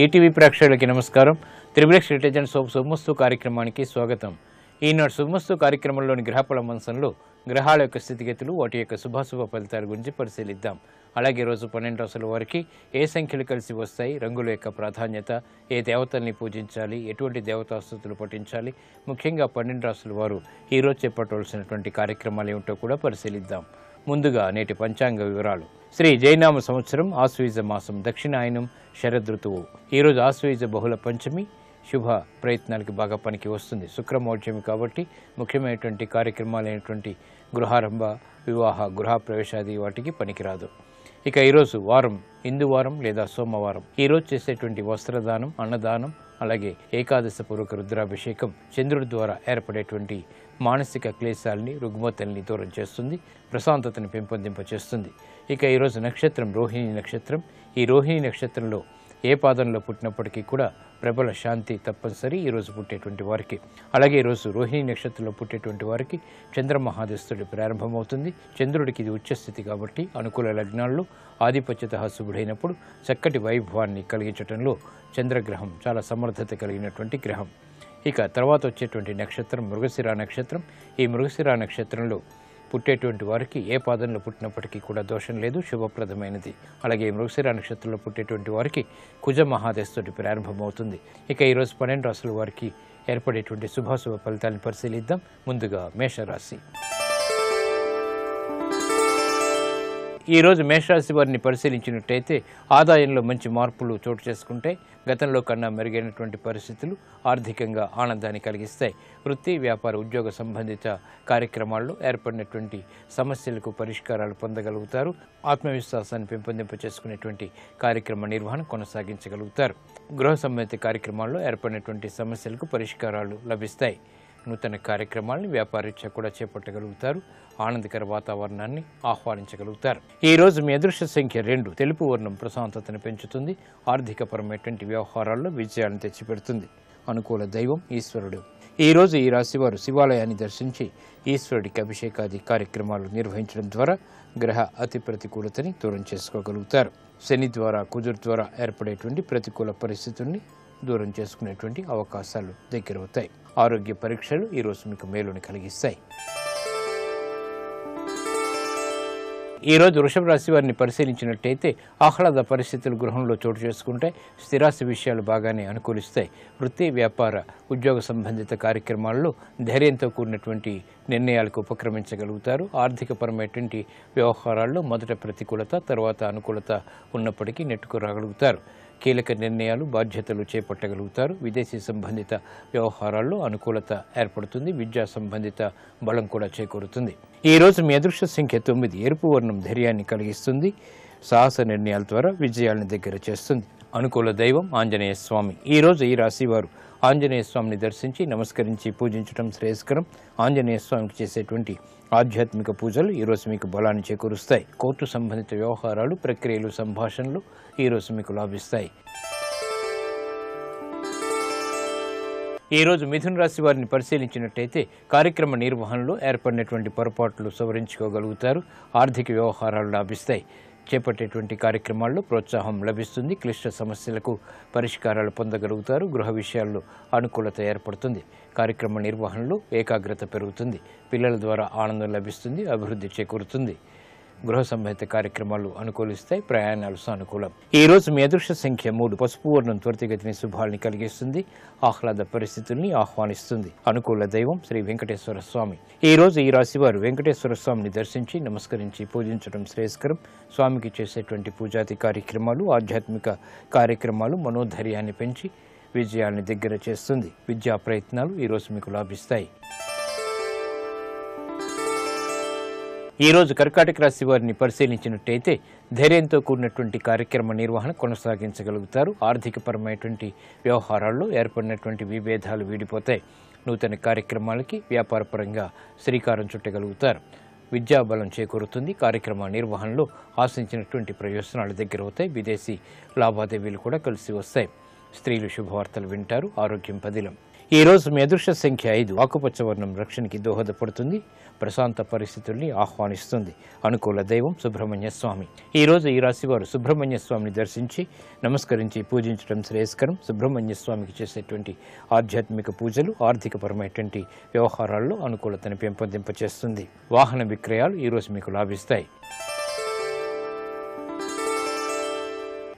ETV ప్రేక్షకులకి నమస్కారం. Triplex రిటర్జెంట్ soap శుభమస్తు కార్యక్రమానికి స్వాగతం. ఈనాడు శుభమస్తు కార్యక్రమంలోని గ్రహపల మంచంలో గ్రహాల యొక్క స్థితిగతులు వాటి యొక్క శుభాశుభ ఫలితాల గురించి పరిశీలిద్దాం. అలాగే రోజు పన్నెండు రాసుల వారికి ఏ సంఖ్యలు కలిసి వస్తాయి రంగుల యొక్క ప్రాధాన్యత ఏ దేవతల్ని పూజించాలి ఎటువంటి దేవతాస్తుతులు పఠించాలి ముఖ్యంగా పన్నెండు రాసుల వారు ఈరోజు చేపట్టవలసినటువంటి కార్యక్రమాలు ఏమిటో కూడా పరిశీలిద్దాం. ముందుగా నేటి పంచాంగ వివరాలు. శ్రీ జైనామ సంవత్సరం ఆశ్వీజ మాసం దక్షిణాయనం శరదృతువు ఈరోజు ఆశ్వీజ బహుళ పంచమి. శుభ ప్రయత్నాలకి బాగా పనికి వస్తుంది. శుక్రమౌఢ్యమి కాబట్టి ముఖ్యమైనటువంటి కార్యక్రమాలైనటువంటి గృహారంభ వివాహ గృహ ప్రవేశాది వాటికి పనికిరాదు. ఇక ఈరోజు వారం హిందూ వారం లేదా సోమవారం. ఈరోజు చేసేటువంటి వస్త్రదానం అన్నదానం అలాగే ఏకాదశ పూర్వక రుద్రాభిషేకం చంద్రుడి ద్వారా ఏర్పడేటువంటి మానసిక క్లేశాలని రుగ్మతల్ని దూరం చేస్తుంది ప్రశాంతతను పెంపొందింపచేస్తుంది. ఇక ఈరోజు నక్షత్రం రోహిణి నక్షత్రం. ఈ రోహిణి నక్షత్రంలో ఏ పాదంలో పుట్టినప్పటికీ కూడా ప్రబల శాంతి తప్పనిసరి ఈరోజు పుట్టేటువంటి వారికి. అలాగే ఈరోజు రోహిణి నక్షత్రంలో పుట్టేటువంటి వారికి చంద్రమహాదస్తుడి ప్రారంభమవుతుంది. చంద్రుడికి ఇది ఉచ్చస్థితి కాబట్టి అనుకూల లగ్నాల్లో ఆధిపత్యత శుభుడైనప్పుడు చక్కటి వైభవాన్ని కలిగించడంలో చంద్రగ్రహం చాలా సమర్థత కలిగినటువంటి గ్రహం. ఇక తర్వాత వచ్చేటువంటి నక్షత్రం మృగశిర నక్షత్రం. ఈ మృగశిర నక్షత్రంలో పుట్టేటువంటి వారికి ఏ పాదంలో పుట్టినప్పటికీ కూడా దోషం లేదు శుభప్రదమైనది. అలాగే ఈ మృగశిర నక్షత్రంలో పుట్టేటువంటి వారికి కుజ మహాదేశతోటి ప్రారంభమవుతుంది. ఇక ఈరోజు పన్నెండు రాసుల వారికి ఏర్పడేటువంటి శుభాశుభ ఫలితాలను పరిశీలిద్దాం. ముందుగా మేషరాశి. ఈరోజు మేషరాశి వారిని పరిశీలించినట్టయితే ఆదాయంలో మంచి మార్పులు చోటు చేసుకుంటే గతంలో కన్నా మెరుగైనటువంటి పరిస్థితులు ఆర్థికంగా ఆనందాన్ని కలిగిస్తాయి. వృత్తి వ్యాపార ఉద్యోగ సంబంధిత కార్యక్రమాల్లో ఏర్పడినటువంటి సమస్యలకు పరిష్కారాలు పొందగలుగుతారు. ఆత్మవిశ్వాసాన్ని పెంపొందింప చేసుకునేటువంటి కార్యక్రమ నిర్వహణ కొనసాగించగలుగుతారు. గృహ సంబంధిత కార్యక్రమాల్లో ఏర్పడినటువంటి సమస్యలకు పరిష్కారాలు లభిస్తాయి. నూతన కార్యక్రమాలను వ్యాపారీత్యా కూడా చేపట్టగలుగుతారు. ఆనందకర వాతావరణాన్ని ఆహ్వానించగలుగుతారు. ఈ రోజు మీ అదృష్ట సంఖ్య రెండు. తెలుపు వర్ణం ప్రశాంతతను పెంచుతుంది. ఆర్థికపరమైనటువంటి వ్యవహారాల్లో విజయాలను తెచ్చిపెడుతుంది. అనుకూల దైవం ఈశ్వరుడు. ఈ రోజు ఈ రాశివారు శివాలయాన్ని దర్శించి ఈశ్వరుడికి అభిషేకాది కార్యక్రమాలు నిర్వహించడం ద్వారా గ్రహ అతి ప్రతికూలతని దూరం చేసుకోగలుగుతారు. శని ద్వారా కుజురు ద్వారా ఏర్పడేటువంటి ప్రతికూల పరిస్థితుల్ని దూరం చేసుకునేటువంటి అవకాశాలు దగ్గరవుతాయి. ఆరోగ్య పరీక్షలు ఈరోజు మీకు మేలుని కలిగిస్తాయి. ఈరోజు వృషభ రాశి వారిని పరిశీలించినట్టయితే ఆహ్లాద పరిస్థితులు గృహంలో చోటు చేసుకుంటే స్థిరాస్తి విషయాలు బాగానే అనుకూలిస్తాయి. వృత్తి వ్యాపార ఉద్యోగ సంబంధిత కార్యక్రమాల్లో ధైర్యంతో కూడినటువంటి నిర్ణయాలకు ఉపక్రమించగలుగుతారు. ఆర్థికపరమైనటువంటి వ్యవహారాల్లో మొదట ప్రతికూలత తర్వాత అనుకూలత ఉన్నప్పటికీ నెట్టుకు రాగలుగుతారు. కీలక నిర్ణయాలు బాధ్యతలు చేపట్టగలుగుతారు. విదేశీ సంబంధిత వ్యవహారాల్లో అనుకూలత ఏర్పడుతుంది. విద్యా సంబంధిత బలం కూడా చేకూరుతుంది. ఈ రోజు మీ అదృష్ట సంఖ్య తొమ్మిది. ఎరుపు వర్ణం ధైర్యాన్ని కలిగిస్తుంది. సాహస నిర్ణయాల ద్వారా విజయాలను దగ్గర చేస్తుంది. అనుకూల దైవం ఆంజనేయ స్వామి. ఈ రోజు ఈ రాశివారు ఆంజనేయ స్వామిని దర్శించి నమస్కరించి పూజించడం శ్రేయస్కరం. ఆంజనేయ స్వామికి చేసేటువంటి ఆధ్యాత్మిక పూజలు ఈరోజు మీకు బలాన్ని చేకూరుస్తాయి. కోర్టు సంబంధిత వ్యవహారాలు ప్రక్రియలు సంభాషణలు హీరోస్ మీకు లభిస్తాయి ఈ రోజు మిథున రాశి వారిని పరిశీలించినట్టయితే కార్యక్రమ నిర్వహణలో ఏర్పడినటువంటి పొరపాట్లు సవరించుకోగలుగుతారు ఆర్థిక వ్యవహారాలు లాభిస్తాయి చేపట్టేటువంటి కార్యక్రమాల్లో ప్రోత్సాహం లభిస్తుంది క్లిష్ట సమస్యలకు పరిష్కారాలు పొందగలుగుతారు గృహ విషయాల్లో అనుకూలత ఏర్పడుతుంది. కార్యక్రమ నిర్వహణలో ఏకాగ్రత పెరుగుతుంది పిల్లల ద్వారా ఆనందం లభిస్తుంది అభివృద్ధి చేకూరుతుంది. గృహ సంబంధిత కార్యక్రమాలు అనుకూలిస్తాయి ప్రయాణాలు సానుకూలం. ఈ రోజు మీ అదృష్ట సంఖ్య మూడు. పసుపు వర్ణం త్వరితగతిని శుభాలని కలిగిస్తుంది. ఆహ్లాద పరిస్థితుల్ని ఆహ్వానిస్తుంది. అనుకూల దైవం శ్రీ వెంకటేశ్వర స్వామి. ఈ రోజు ఈ రాశివారు వెంకటేశ్వర స్వామిని దర్శించి నమస్కరించి పూజించడం శ్రేయస్కరం. స్వామికి చేసేటువంటి పూజాది కార్యక్రమాలు ఆధ్యాత్మిక కార్యక్రమాలు మనోధైర్యాన్ని పెంచి విజయాన్ని దగ్గర చేస్తుంది. విద్యా ప్రయత్నాలు ఈరోజు మీకు లాభిస్తాయి. ఈరోజు కర్కాటక రాశి వారిని పరిశీలించినట్టయితే ధైర్యంతో కూడినటువంటి కార్యక్రమ నిర్వహణ కొనసాగించగలుగుతారు. ఆర్థికపరమైనటువంటి వ్యవహారాల్లో ఏర్పడినటువంటి విభేదాలు వీడిపోతాయి. నూతన కార్యక్రమాలకి వ్యాపారపరంగా శ్రీకారం చుట్టగలుగుతారు. విద్యాబలం చేకూరుతుంది. కార్యక్రమ నిర్వహణలో ఆశించినటువంటి ప్రయోజనాలు దగ్గర అవుతాయి విదేశీ లావాదేవీలు కూడా కలిసి వస్తాయి. స్త్రీలు శుభవార్తలు వింటారు. ఆరోగ్యం పదిలం. ఈ రోజు మీ అదృష్ట సంఖ్య ఐదు. ఆకుపచ్చ వర్ణం రక్షణకి దోహదపడుతుంది. ప్రశాంత పరిస్థితుల్ని ఆహ్వానిస్తుంది. అనుకూల దైవం సుబ్రహ్మణ్య స్వామి. ఈరోజు ఈ రాశివారు సుబ్రహ్మణ్య స్వామిని దర్శించి నమస్కరించి పూజించడం శ్రేయస్కరం. సుబ్రహ్మణ్య స్వామికి చేసేటువంటి ఆధ్యాత్మిక పూజలు ఆర్థికపరమైనటువంటి వ్యవహారాల్లో అనుకూలతను పెంపొందింపచేస్తుంది. వాహన విక్రయాలు ఈరోజు మీకు లాభిస్తాయి.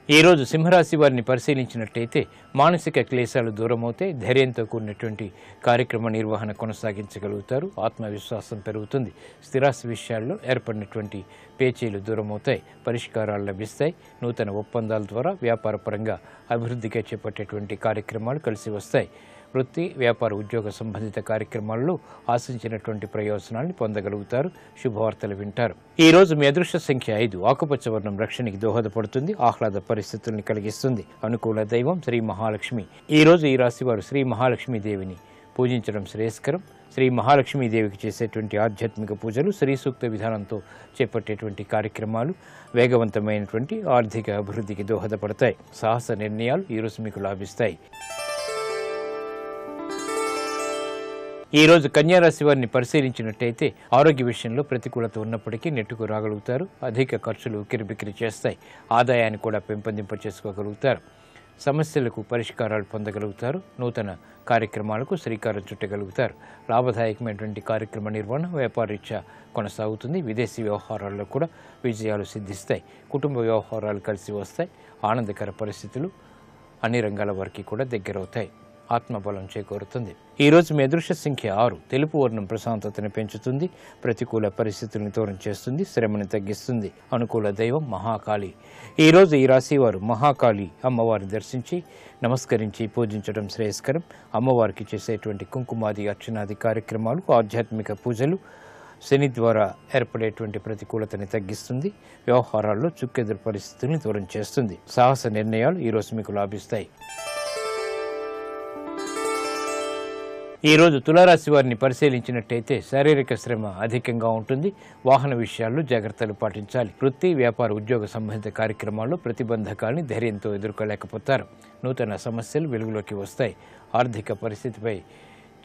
ఈ రోజు సింహరాశి వారిని పరిశీలించినట్టయితే మానసిక క్లేశాలు దూరమవుతాయి ధైర్యంతో కూడినటువంటి కార్యక్రమ నిర్వహణ కొనసాగించగలుగుతారు ఆత్మవిశ్వాసం పెరుగుతుంది స్థిరాస్తి విషయాల్లో ఏర్పడినటువంటి పేచీలు దూరమవుతాయి పరిష్కారాలు లభిస్తాయి నూతన ఒప్పందాల ద్వారా వ్యాపారపరంగా అభివృద్ధిగా చేపట్టేటువంటి కార్యక్రమాలు కలిసి వస్తాయి. వృత్తి వ్యాపార ఉద్యోగ సంబంధిత కార్యక్రమాల్లో ఆశించినటువంటి ప్రయోజనాన్ని పొందగలుగుతారు. శుభవార్తలు వింటారు. ఈ రోజు మీ అదృష్ట సంఖ్య ఐదు. ఆకుపచ్చ వర్ణం రక్షణకి దోహదపడుతుంది. ఆహ్లాద పరిస్థితుల్ని కలిగిస్తుంది. అనుకూల దైవం శ్రీ మహాలక్ష్మి. ఈ రోజు ఈ రాశివారు శ్రీ మహాలక్ష్మి దేవిని పూజించడం శ్రేయస్కరం. శ్రీ మహాలక్ష్మీదేవికి చేసేటువంటి ఆధ్యాత్మిక పూజలు శ్రీ సూక్త విధానంతో చేపట్టేటువంటి కార్యక్రమాలు వేగవంతమైనటువంటి ఆర్థిక అభివృద్ధికి దోహదపడతాయి. సాహస నిర్ణయాలు ఈరోజు మీకు లాభిస్తాయి. ఈ రోజు కన్యారాశి వారిని పరిశీలించినట్టయితే ఆరోగ్య విషయంలో ప్రతికూలత ఉన్నప్పటికీ నెట్టుకు రాగలుగుతారు. అధిక ఖర్చులు ఉక్కిరిబిక్కిరి చేస్తాయి. ఆదాయాన్ని కూడా పెంపొందింప చేసుకోగలుగుతారు సమస్యలకు పరిష్కారాలు పొందగలుగుతారు. నూతన కార్యక్రమాలకు శ్రీకారం చుట్టగలుగుతారు. లాభదాయకమైనటువంటి కార్యక్రమ నిర్వహణ వ్యాపారరీత్యా కొనసాగుతుంది. విదేశీ వ్యవహారాల్లో కూడా విజయాలు సిద్ధిస్తాయి. కుటుంబ వ్యవహారాలు కలిసి వస్తాయి. ఆనందకర పరిస్థితులు అన్ని రంగాల వారికి కూడా దగ్గరవుతాయి. ఆత్మబలం చేకూరుతుంది ఈ రోజు మీ అదృశ్య సంఖ్య ఆరు. తెలుపు వర్ణం ప్రశాంతతను పెంచుతుంది. ప్రతికూల పరిస్థితులను దూరం చేస్తుంది. శ్రమను తగ్గిస్తుంది. అనుకూల దైవం మహాకాళి. ఈరోజు ఈ రాశివారు మహాకాళి అమ్మవారిని దర్శించి నమస్కరించి పూజించడం శ్రేయస్కరం. అమ్మవారికి చేసేటువంటి కుంకుమాది అర్చనాది కార్యక్రమాలు ఆధ్యాత్మిక పూజలు శని ద్వారా ఏర్పడేటువంటి ప్రతికూలతని తగ్గిస్తుంది. వ్యవహారాల్లో చుక్కెదురు పరిస్థితుల్ని దూరం చేస్తుంది. సాహస నిర్ణయాలు ఈరోజు మీకు లాభిస్తాయి. ఈరోజు తులారాశి వారిని పరిశీలించినట్టయితే శారీరక శ్రమ అధికంగా ఉంటుంది. వాహన విషయాల్లో జాగ్రత్తలు పాటించాలి. వృత్తి వ్యాపార ఉద్యోగ సంబంధిత కార్యక్రమాల్లో ప్రతిబంధకాల్ని ధైర్యంతో ఎదుర్కోలేకపోతారు. నూతన సమస్యలు వెలుగులోకి వస్తాయి. ఆర్థిక పరిస్థితిపై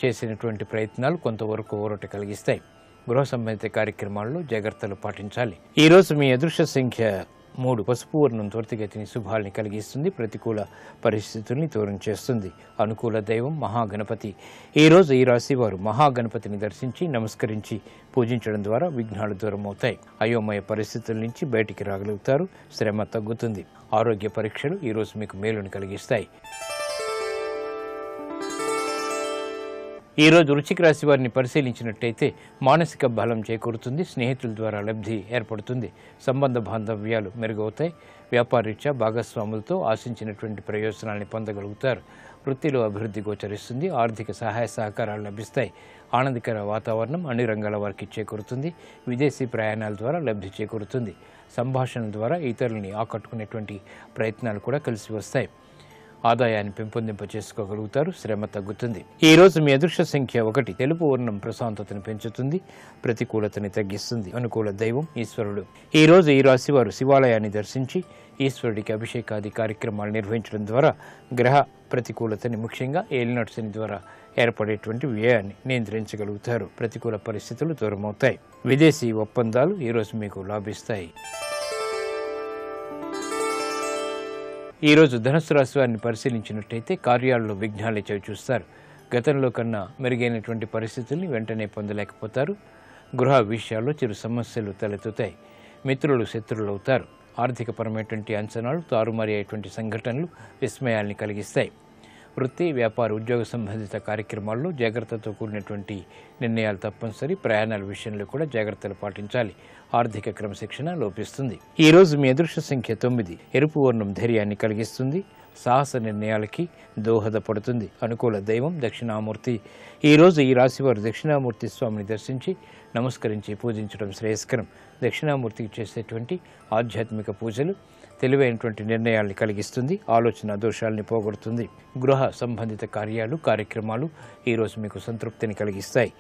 చేసినటువంటి ప్రయత్నాలు కొంతవరకు ఊరట కలిగిస్తాయి. గృహ సంబంధిత కార్యక్రమాల్లో జాగ్రత్తలు పాటించాలి. ఈరోజు మీ అదృశ్య సంఖ్య మూడు పసుపు వర్ణం త్వరితగతిని శుభాల్ని కలిగిస్తుంది ప్రతికూల పరిస్థితుల్ని దూరం చేస్తుంది. అనుకూల దైవం మహాగణపతి. ఈ రోజు ఈ రాశి వారు మహాగణపతిని దర్శించి నమస్కరించి పూజించడం ద్వారా విఘ్నాలు దూరం అవుతాయి అయోమయ పరిస్థితుల నుంచి బయటికి రాగలుగుతారు. శ్రమ తగ్గుతుంది. ఆరోగ్య పరీక్షలు ఈ రోజు మీకు మేలుని కలిగిస్తాయి. ఈరోజు రోజు రాశి వారిని పరిశీలించినట్టయితే మానసిక బలం చేకూరుతుంది స్నేహితుల ద్వారా లబ్ధి ఏర్పడుతుంది సంబంధ బాంధవ్యాలు మెరుగవుతాయి వ్యాపారరీత్యా భాగస్వాములతో ఆశించినటువంటి ప్రయోజనాల్ని పొందగలుగుతారు. వృత్తిలో అభివృద్ధి గోచరిస్తుంది ఆర్థిక సహాయ సహకారాలు లభిస్తాయి. ఆనందకర వాతావరణం అన్ని రంగాల వారికి చేకూరుతుంది విదేశీ ప్రయాణాల ద్వారా లబ్ధి చేకూరుతుంది. సంభాషణ ద్వారా ఇతరులని ఆకట్టుకునేటువంటి ప్రయత్నాలు కూడా కలిసి వస్తాయి. ఆదాయాన్ని పెంపొందింప చేసుకోగలుగుతారు. శ్రమ తగ్గుతుంది. ఈ రోజు మీ అదృష్ట సంఖ్య ఒకటి. తెలుపు వర్ణం ప్రశాంతతను పెంచుతుంది. ప్రతికూలతని తగ్గిస్తుంది. అనుకూల దైవం ఈశ్వరుడు. ఈ రోజు ఈ రాశి వారు శివాలయాన్ని దర్శించి ఈశ్వరుడికి అభిషేకాది కార్యక్రమాలు నిర్వహించడం ద్వారా గ్రహ ప్రతికూలతని ముఖ్యంగా ఏలినాటి ద్వారా ఏర్పడేటువంటి వ్యయాన్ని నియంత్రించగలుగుతారు. ప్రతికూల పరిస్థితులు దూరమవుతాయి. విదేశీ ఒప్పందాలు ఈరోజు మీకు లాభిస్తాయి. ఈరోజు ధనుసు రాశి వారిని పరిశీలించినట్టయితే కార్యాలలో విఘ్నాలు చవి చూస్తారు. గతంలో కన్నా మెరుగైనటువంటి పరిస్థితుల్ని వెంటనే పొందలేకపోతారు. గృహ విషయాల్లో చిరు సమస్యలు తలెత్తుతాయి. మిత్రులు శత్రులు అవుతారు ఆర్థికపరమైనటువంటి అంచనాలు తారుమారి అయ్యేటువంటి సంఘటనలు విస్మయాల్ని కలిగిస్తాయి. వృత్తి వ్యాపార ఉద్యోగ సంబంధిత కార్యక్రమాల్లో జాగ్రత్తతో కూడినటువంటి నిర్ణయాలు తప్పనిసరి ప్రయాణాల విషయంలో కూడా జాగ్రత్తలు పాటించాలి. ఆర్థిక క్రమశిక్షణ లోపిస్తుంది. ఈ రోజు మీ అదృష్ట సంఖ్య తొమ్మిది. ఎరుపు వర్ణం ధైర్యాన్ని కలిగిస్తుంది. సాహస నిర్ణయాలకి దోహదపడుతుంది. అనుకూల దైవం దక్షిణామూర్తి. ఈ ఈ రాశివారు దక్షిణామూర్తి స్వామిని దర్శించి నమస్కరించి పూజించడం శ్రేయస్కరం. దక్షిణామూర్తికి చేసేటువంటి ఆధ్యాత్మిక పూజలు తెలివైనటువంటి నిర్ణయాల్ని కలిగిస్తుంది ఆలోచన దోషాల్ని పోగొడుతుంది గృహ సంబంధిత కార్యాలు కార్యక్రమాలు ఈరోజు మీకు సంతృప్తిని కలిగిస్తాయి.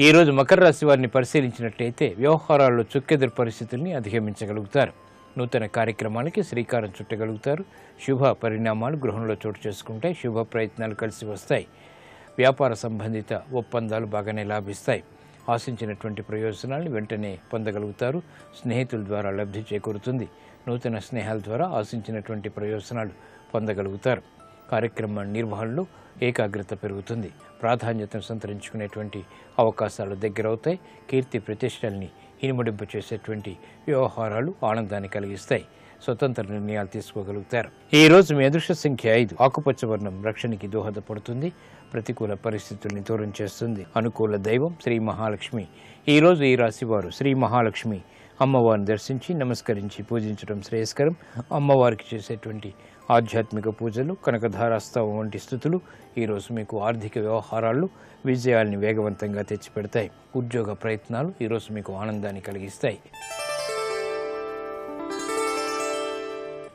ఈ రోజు మకర రాశి వారిని పరిశీలించినట్లయితే వ్యవహారాల్లో చుక్కెదురు పరిస్థితుల్ని అధిగమించగలుగుతారు. నూతన కార్యక్రమాలకి శ్రీకారం చుట్టగలుగుతారు. శుభ పరిణామాలు గృహంలో చోటు చేసుకుంటాయి. శుభ ప్రయత్నాలు కలిసి వస్తాయి. వ్యాపార సంబంధిత ఒప్పందాలు బాగానే లాభిస్తాయి. ఆశించినటువంటి ప్రయోజనాలను వెంటనే పొందగలుగుతారు. స్నేహితుల ద్వారా లబ్ధి చేకూరుతుంది. నూతన స్నేహాల ద్వారా ఆశించినటువంటి ప్రయోజనాలు పొందగలుగుతారు. కార్యక్రమ నిర్వహణలో ఏకాగ్రత పెరుగుతుంది. ప్రాధాన్యతను సంతరించుకునేటువంటి అవకాశాలు దగ్గరవుతాయి. కీర్తి ప్రతిష్టల్ని ఇనుమడింపు చేసేటువంటి వ్యవహారాలు ఆనందాన్ని కలిగిస్తాయి. స్వతంత్ర నిర్ణయాలు తీసుకోగలుగుతారు. ఈ రోజు మీ అదృష్ట సంఖ్య ఐదు. ఆకుపచ్చ వర్ణం రక్షణకి దోహదపడుతుంది. ప్రతికూల పరిస్థితుల్ని దూరం చేస్తుంది అనుకూల దైవం శ్రీ మహాలక్ష్మి. ఈరోజు ఈ రాశివారు శ్రీ మహాలక్ష్మి అమ్మవారిని దర్శించి నమస్కరించి పూజించడం శ్రేయస్కరం. అమ్మవారికి చేసేటువంటి ఆధ్యాత్మిక పూజలు కనకధారాస్తవం వంటి స్థుతులు ఈరోజు మీకు ఆర్థిక వ్యవహారాలు విజయాల్ని వేగవంతంగా తెచ్చిపెడతాయి. ఉద్యోగ ప్రయత్నాలు ఈరోజు మీకు ఆనందాన్ని కలిగిస్తాయి.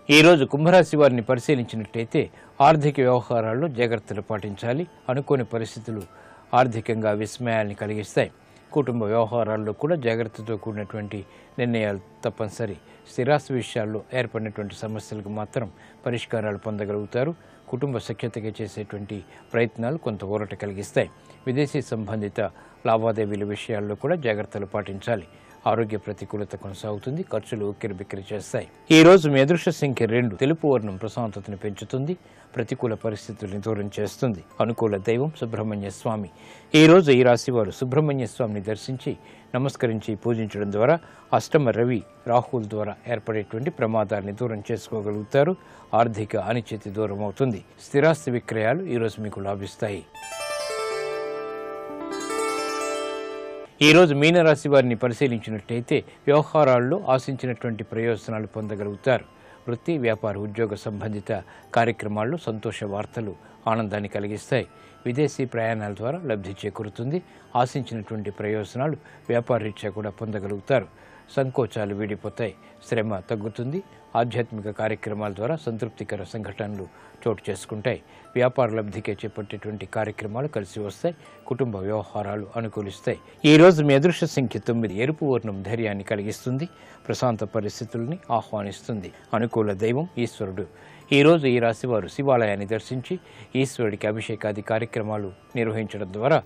ఈరోజు కుంభరాశి వారిని పరిశీలించినట్టయితే ఆర్థిక వ్యవహారాల్లో జాగ్రత్తలు పాటించాలి. అనుకోని పరిస్థితులు ఆర్థికంగా విస్మయాల్ని కలిగిస్తాయి. కుటుంబ వ్యవహారాల్లో కూడా జాగ్రత్తతో కూడినటువంటి నిర్ణయాలు తప్పనిసరి. స్థిరాస్తి విషయాల్లో ఏర్పడినటువంటి సమస్యలకు మాత్రం పరిష్కారాలు పొందగలుగుతారు. కుటుంబ సఖ్యతగా చేసేటువంటి ప్రయత్నాలు కొంత ఊరట కలిగిస్తాయి. విదేశీ సంబంధిత లావాదేవీల విషయాల్లో కూడా జాగ్రత్తలు పాటించాలి. ఆరోగ్య ప్రతికూలత కొనసాగుతుంది ఖర్చులు ఉక్కిరి బిక్కిరి చేస్తాయి. ఈ రోజు మీ అదృష్ట సంఖ్య రెండు తెలుపు వర్ణం ప్రశాంతతను పెంచుతుంది ప్రతికూల పరిస్థితుల్ని దూరం చేస్తుంది. అనుకూల దైవం సుబ్రహ్మణ్య స్వామి. ఈ రోజు ఈ రాశి వారు సుబ్రహ్మణ్య స్వామిని దర్శించి నమస్కరించి పూజించడం ద్వారా అష్టమ రవి రాహుల్ ద్వారా ఏర్పడేటువంటి ప్రమాదాన్ని దూరం చేసుకోగలుగుతారు. ఆర్థిక అనిశ్చితి దూరం అవుతుంది స్థిరాస్తి విక్రయాలు ఈరోజు మీకు లాభిస్తాయి. ఈరోజు మీనరాశి వారిని పరిశీలించినట్టయితే వ్యవహారాల్లో ఆశించినటువంటి ప్రయోజనాలు పొందగలుగుతారు. వృత్తి వ్యాపార ఉద్యోగ సంబంధిత కార్యక్రమాల్లో సంతోష వార్తలు ఆనందాన్ని కలిగిస్తాయి. విదేశీ ప్రయాణాల ద్వారా లబ్ధి చేకూరుతుంది. ఆశించినటువంటి ప్రయోజనాలు వ్యాపారరీత్యా కూడా పొందగలుగుతారు. సంకోచాలు వీడిపోతాయి. శ్రమ తగ్గుతుంది. ఆధ్యాత్మిక కార్యక్రమాల ద్వారా సంతృప్తికర సంఘటనలు చోటు చేసుకుంటాయి. వ్యాపార లబ్ధికే చేపట్టేటువంటి కార్యక్రమాలు కలిసి వస్తాయి. కుటుంబ వ్యవహారాలు అనుకూలిస్తాయి. ఈ రోజు మీ అదృష్ట సంఖ్య తొమ్మిది. ఎరుపు వర్ణం ధైర్యాన్ని కలిగిస్తుంది. ప్రశాంత పరిస్థితుల్ని ఆహ్వానిస్తుంది. అనుకూల దైవం ఈశ్వరుడు. ఈ రోజు ఈ రాశివారు శివాలయాన్ని దర్శించి ఈశ్వరుడికి అభిషేకాది కార్యక్రమాలు నిర్వహించడం ద్వారా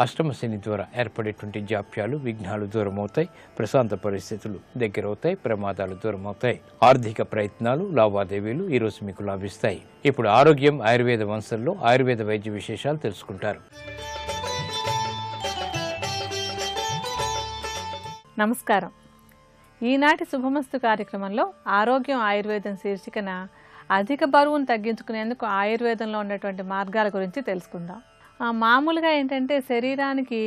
అష్టమ శని ద్వారా ఏర్పడేటువంటి జాప్యాలు విఘ్నాలు దూరమవుతాయి ప్రశాంత పరిస్థితులు దగ్గరవుతాయి ప్రమాదాలు దూరమవుతాయి. ఆర్థిక ప్రయత్నాలు లావాదేవీలు ఈరోజు మీకు లాభిస్తాయి. ఇప్పుడు ఆరోగ్యం ఆయుర్వేద వంశంలో ఆయుర్వేద వైద్య విశేషాలు తెలుసుకుంటారు. నమస్కారం. ఈనాటి శుభమస్తు కార్యక్రమంలో ఆరోగ్యం ఆయుర్వేదం శీర్షికన అధిక బరువును తగ్గించుకునేందుకు ఆయుర్వేదంలో ఉన్నటువంటి మార్గాల గురించి తెలుసుకుందాం. మామూలుగా ఏంటంటే శరీరానికి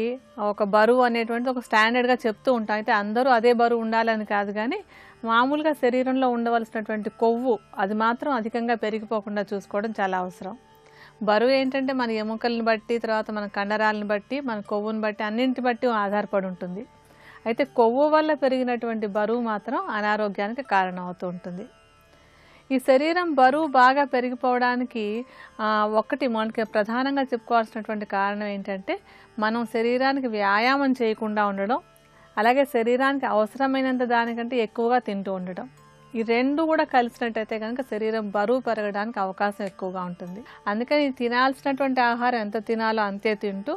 ఒక బరువు అనేటువంటిది ఒక స్టాండర్డ్గా చెప్తూ ఉంటాం. అయితే అందరూ అదే బరువు ఉండాలని కాదు కానీ మామూలుగా శరీరంలో ఉండవలసినటువంటి కొవ్వు అది మాత్రం అధికంగా పెరిగిపోకుండా చూసుకోవడం చాలా అవసరం. బరువు ఏంటంటే మన ఎముకలను బట్టి తర్వాత మన కండరాలను బట్టి మన కొవ్వుని బట్టి అన్నింటి బట్టి ఆధారపడి ఉంటుంది. అయితే కొవ్వు వల్ల పెరిగినటువంటి బరువు మాత్రం అనారోగ్యానికి కారణం అవుతూ ఉంటుంది. ఈ శరీరం బరువు బాగా పెరిగిపోవడానికి ఒకటి మనకి ప్రధానంగా చెప్పుకోవాల్సినటువంటి కారణం ఏంటంటే మనం శరీరానికి వ్యాయామం చేయకుండా ఉండడం అలాగే శరీరానికి అవసరమైనంత దానికంటే ఎక్కువగా తింటూ ఉండడం. ఈ రెండు కూడా కలిసినట్టయితే కనుక శరీరం బరువు పెరగడానికి అవకాశం ఎక్కువగా ఉంటుంది. అందుకని తినాల్సినటువంటి ఆహారం ఎంత తినాలో అంతే తింటూ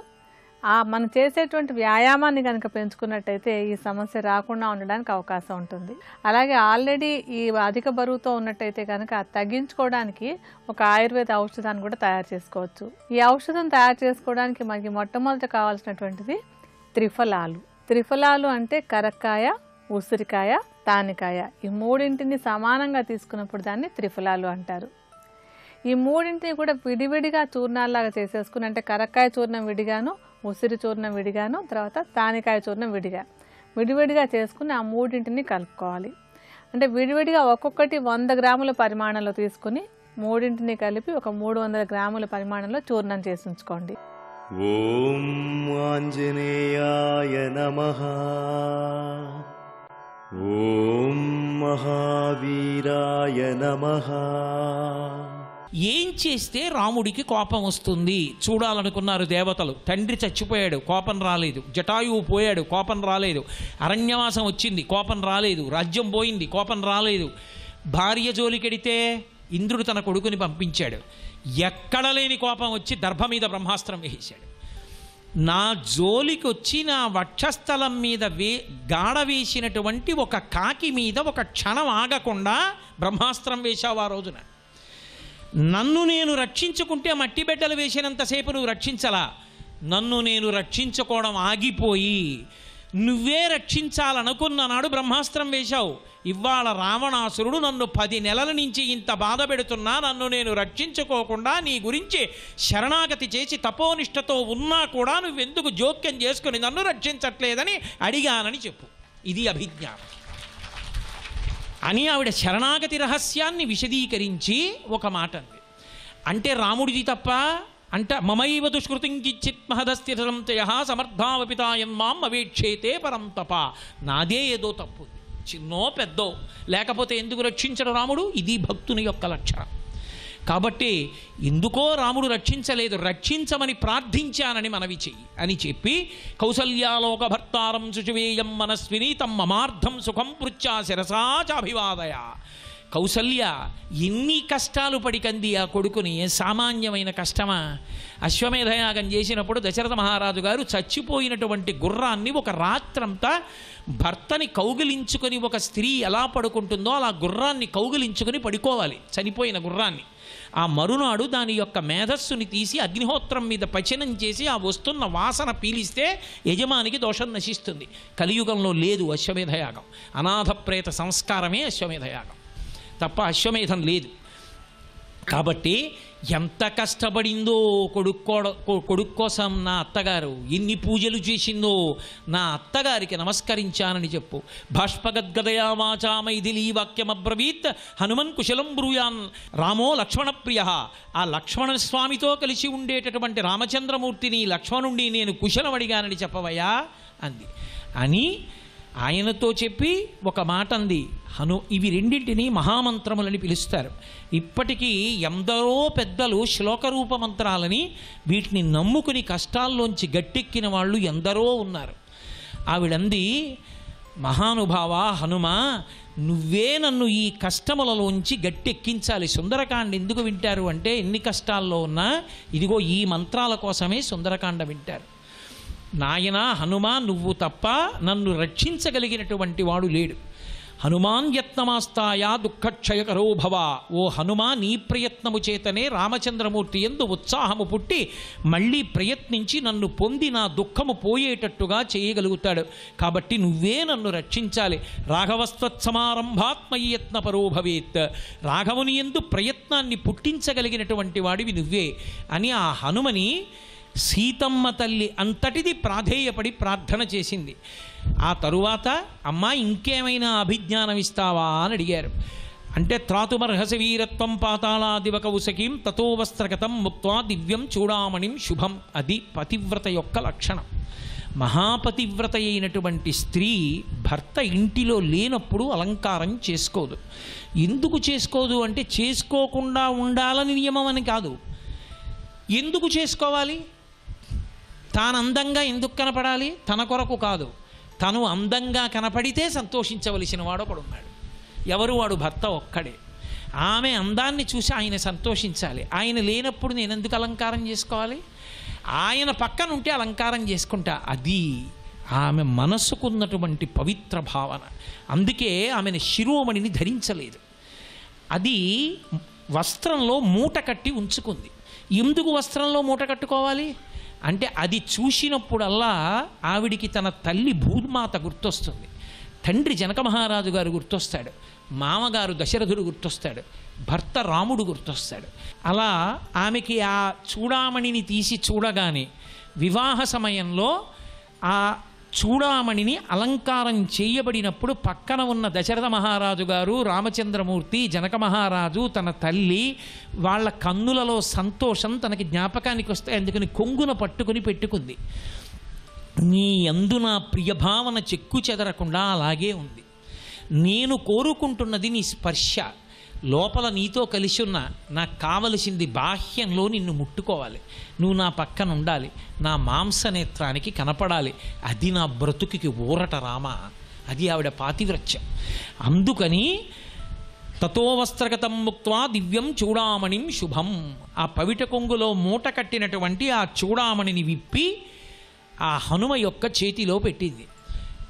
ఆ మనం చేసేటువంటి వ్యాయామాన్ని కనుక పెంచుకున్నట్టయితే ఈ సమస్య రాకుండా ఉండడానికి అవకాశం ఉంటుంది. అలాగే ఆల్రెడీ ఈ అధిక బరువుతో ఉన్నట్టయితే కనుక తగ్గించుకోవడానికి ఒక ఆయుర్వేద ఔషధాన్ని కూడా తయారు చేసుకోవచ్చు. ఈ ఔషధం తయారు చేసుకోవడానికి మనకి మొట్టమొదట కావాల్సినటువంటిది త్రిఫలాలు. త్రిఫలాలు అంటే కరక్కాయ ఉసిరికాయ తానికాయ. ఈ మూడింటిని సమానంగా తీసుకున్నప్పుడు దాన్ని త్రిఫలాలు అంటారు. ఈ మూడింటిని కూడా విడివిడిగా చూర్ణాల్లాగా చేసేసుకుని అంటే కరక్కాయ చూర్ణం విడిగాను ఉసిరి చూర్ణం విడిగాను తర్వాత తానికాయ చూర్ణం విడిగా. విడివిడిగా చేసుకుని ఆ మూడింటిని కలుపుకోవాలి. అంటే విడివిడిగా ఒక్కొక్కటి వంద గ్రాముల పరిమాణంలో తీసుకుని మూడింటిని కలిపి ఒక మూడు వందల గ్రాముల పరిమాణంలో చూర్ణం చేసి ఉంచుకోండి. మహావీరాయ ఏం చేస్తే రాముడికి కోపం వస్తుంది? చూడాలనుకున్నారు దేవతలు. తండ్రి చచ్చిపోయాడు కోపం రాలేదు. జటాయువు పోయాడు కోపం రాలేదు. అరణ్యవాసం వచ్చింది కోపం రాలేదు. రాజ్యం పోయింది కోపం రాలేదు. భార్య జోలికెడితే ఇంద్రుడు తన కొడుకుని పంపించాడు. ఎక్కడ లేని కోపం వచ్చి దర్భ మీద బ్రహ్మాస్త్రం వేసేశాడు. నా జోలికి వచ్చి నా వక్షస్థలం మీద వే గాఢ వేసినటువంటి ఒక కాకి మీద ఒక క్షణం ఆగకుండా బ్రహ్మాస్త్రం వేశావు ఆ రోజున. నన్ను నేను రక్షించుకుంటే మట్టి బిడ్డలు వేసినంతసేపు నువ్వు రక్షించలా? నన్ను నేను రక్షించుకోవడం ఆగిపోయి నువ్వే రక్షించాలనుకున్న నాడు బ్రహ్మాస్త్రం వేశావు. ఇవాళ రావణాసురుడు నన్ను పది నెలల నుంచి ఇంత బాధ పెడుతున్నా నన్ను నేను రక్షించుకోకుండా నీ గురించి శరణాగతి చేసి తపోనిష్టతో ఉన్నా కూడా నువ్వెందుకు జోక్యం చేసుకుని నన్ను రక్షించట్లేదని అడిగానని చెప్పు. ఇది అభిజ్ఞానం. అని ఆవిడ శరణాగతి రహస్యాన్ని విశదీకరించి ఒక మాట అంది. అంటే రాముడిది తప్ప అంట మమైవ దుష్కృతిం కిచ్చిత్ మహదస్థిరం తయ సమర్థావపితాయం మాం అవేక్షేతే పరం తప. నాదే ఏదో తప్పు. చిన్నో పెద్దో. లేకపోతే ఎందుకు రక్షించడు రాముడు? ఇది భక్తుని యొక్క లక్షణం. కాబట్టి ఎందుకో రాముడు రక్షించలేదు. రక్షించమని ప్రార్థించానని మనవి చెయ్యి అని చెప్పి కౌసల్యాలోక భర్తారం శుచువేయం మనస్విని తమ్మమార్థం సుఖం పృచ్చా శిరసా చాభివాదయ. కౌసల్య ఎన్ని కష్టాలు పడికంది ఆ కొడుకుని? సామాన్యమైన కష్టమా? అశ్వమేధయాగం చేసినప్పుడు దశరథ మహారాజు గారు చచ్చిపోయినటువంటి గుర్రాన్ని ఒక రాత్రంతా భర్తని కౌగిలించుకొని ఒక స్త్రీ ఎలా పడుకుంటుందో అలా గుర్రాన్ని కౌగిలించుకొని పడుకోవాలి. చనిపోయిన గుర్రాన్ని. ఆ మరునాడు దాని యొక్క మేధస్సుని తీసి అగ్నిహోత్రం మీద పచనం చేసి ఆ వస్తున్న వాసన పీలిస్తే యజమానికి దోషం నశిస్తుంది. కలియుగంలో లేదు అశ్వమేధయాగం. అనాథ ప్రేత సంస్కారమే అశ్వమేధయాగం. తప్ప అశ్వమేధం లేదు. కాబట్టి ఎంత కష్టపడిందో కొడుక్కోడ కొ- కొడుకు కోసం నా అత్తగారు ఎన్ని పూజలు చేసిందో నా అత్తగారికి నమస్కరించానని చెప్పు. భాష్పగద్గదయా వాచా వాక్యమబ్రవీత్ హనుమన్ కుశలం బ్రూయాన్ రామో లక్ష్మణప్రియ. ఆ లక్ష్మణ స్వామితో కలిసి ఉండేటటువంటి రామచంద్రమూర్తిని లక్ష్మణుండి నేను కుశలం అడిగానని చెప్పవయ్యా అంది. అని ఆయనతో చెప్పి ఒక మాట అంది హను ఇవి రెండింటిని మహామంత్రములని పిలుస్తారు. ఇప్పటికీ ఎందరో పెద్దలు శ్లోకరూప మంత్రాలని వీటిని నమ్ముకుని కష్టాల్లోంచి గట్టెక్కిన వాళ్ళు ఎందరో ఉన్నారు. ఆవిడంది మహానుభావ హనుమ నువ్వే నన్ను ఈ కష్టములలోంచి గట్టెక్కించాలి. సుందరకాండ ఎందుకు వింటారు అంటే ఎన్ని కష్టాల్లో ఉన్నా ఇదిగో ఈ మంత్రాల కోసమే సుందరకాండ వింటారు. నాయనా హనుమా నువ్వు తప్ప నన్ను రక్షించగలిగినటువంటి వాడు లేడు. హనుమాన్ యత్నమాస్తాయా దుఃఖక్షయకరో భవ. ఓ హనుమా నీ ప్రయత్నము చేతనే రామచంద్రమూర్తి ఎందు ఉత్సాహము పుట్టి మళ్ళీ ప్రయత్నించి నన్ను పొంది నా దుఃఖము పోయేటట్టుగా చేయగలుగుతాడు. కాబట్టి నువ్వే నన్ను రక్షించాలి. రాఘవస్తత్సమారంభాత్మయి యత్నపరో భవేత్. రాఘవుని ఎందు ప్రయత్నాన్ని పుట్టించగలిగినటువంటి వాడివి నువ్వే. అని ఆ హనుమని సీతమ్మ తల్లి అంతటిది ప్రాధేయపడి ప్రార్థన చేసింది. ఆ తరువాత అమ్మా ఇంకేమైనా అభిజ్ఞానం ఇస్తావా అని అడిగారు. అంటే త్రాతుమర్హస వీరత్వం పాతాళాదివక ఉసకీం తతో వస్త్రగతం ముక్వా దివ్యం చూడామణిం శుభం. అది పతివ్రత యొక్క లక్షణం. మహాపతివ్రత అయినటువంటి స్త్రీ భర్త ఇంటిలో లేనప్పుడు అలంకారం చేసుకోదు. ఎందుకు చేసుకోదు అంటే చేసుకోకుండా ఉండాలని నియమం అని కాదు. ఎందుకు చేసుకోవాలి? తాను అందంగా ఎందుకు కనపడాలి? తన కొరకు కాదు. తను అందంగా కనపడితే సంతోషించవలసిన వాడు ఒకడు ఉన్నాడు. ఎవరు వాడు? భర్త ఒక్కడే. ఆమె అందాన్ని చూసి ఆయన సంతోషించాలి. ఆయన లేనప్పుడు నేను ఎందుకు అలంకారం చేసుకోవాలి? ఆయన పక్కన ఉంటే అలంకారం చేసుకుంటా. అది ఆమె మనసుకున్నటువంటి పవిత్ర భావన. అందుకే ఆమెను శిరోమణిని ధరించలేదు. అది వస్త్రంలో మూట కట్టి ఉంచుకుంది. ఎందుకు వస్త్రంలో మూట కట్టుకోవాలి? అంటే అది చూసినప్పుడల్లా ఆవిడికి తన తల్లి భూమాత గుర్తొస్తుంది. తండ్రి జనక మహారాజు గారు గుర్తొస్తాడు. మామగారు దశరథుడు గుర్తొస్తాడు. భర్త రాముడు గుర్తొస్తాడు. అలా ఆమెకి ఆ చూడామణిని తీసి చూడగానే వివాహ సమయంలో ఆ చూడామణిని అలంకారం చేయబడినప్పుడు పక్కన ఉన్న దశరథ మహారాజు గారు రామచంద్రమూర్తి జనక మహారాజు తన తల్లి వాళ్ళ కన్నులలో సంతోషం తనకి జ్ఞాపకానికి వస్తే అందుకని కొంగున పట్టుకుని పెట్టుకుంది. నీ అందు నా ప్రియభావన చెక్కు చెదరకుండా అలాగే ఉంది. నేను కోరుకుంటున్నది నీ స్పర్శ. లోపల నీతో కలిసి ఉన్న నాకు కావలసింది బాహ్యంలో నిన్ను ముట్టుకోవాలి. నువ్వు నా పక్కన ఉండాలి నా మాంసనేత్రానికి కనపడాలి. అది నా బ్రతుకుకి ఊరట రామా. అది ఆవిడ పాతివ్రత్యం. అందుకని తతో వస్త్రగతం దివ్యం చూడామణిం శుభం. ఆ పవిట కొంగులో మూట కట్టినటువంటి ఆ చూడామణిని విప్పి ఆ హనుమ యొక్క చేతిలో పెట్టింది.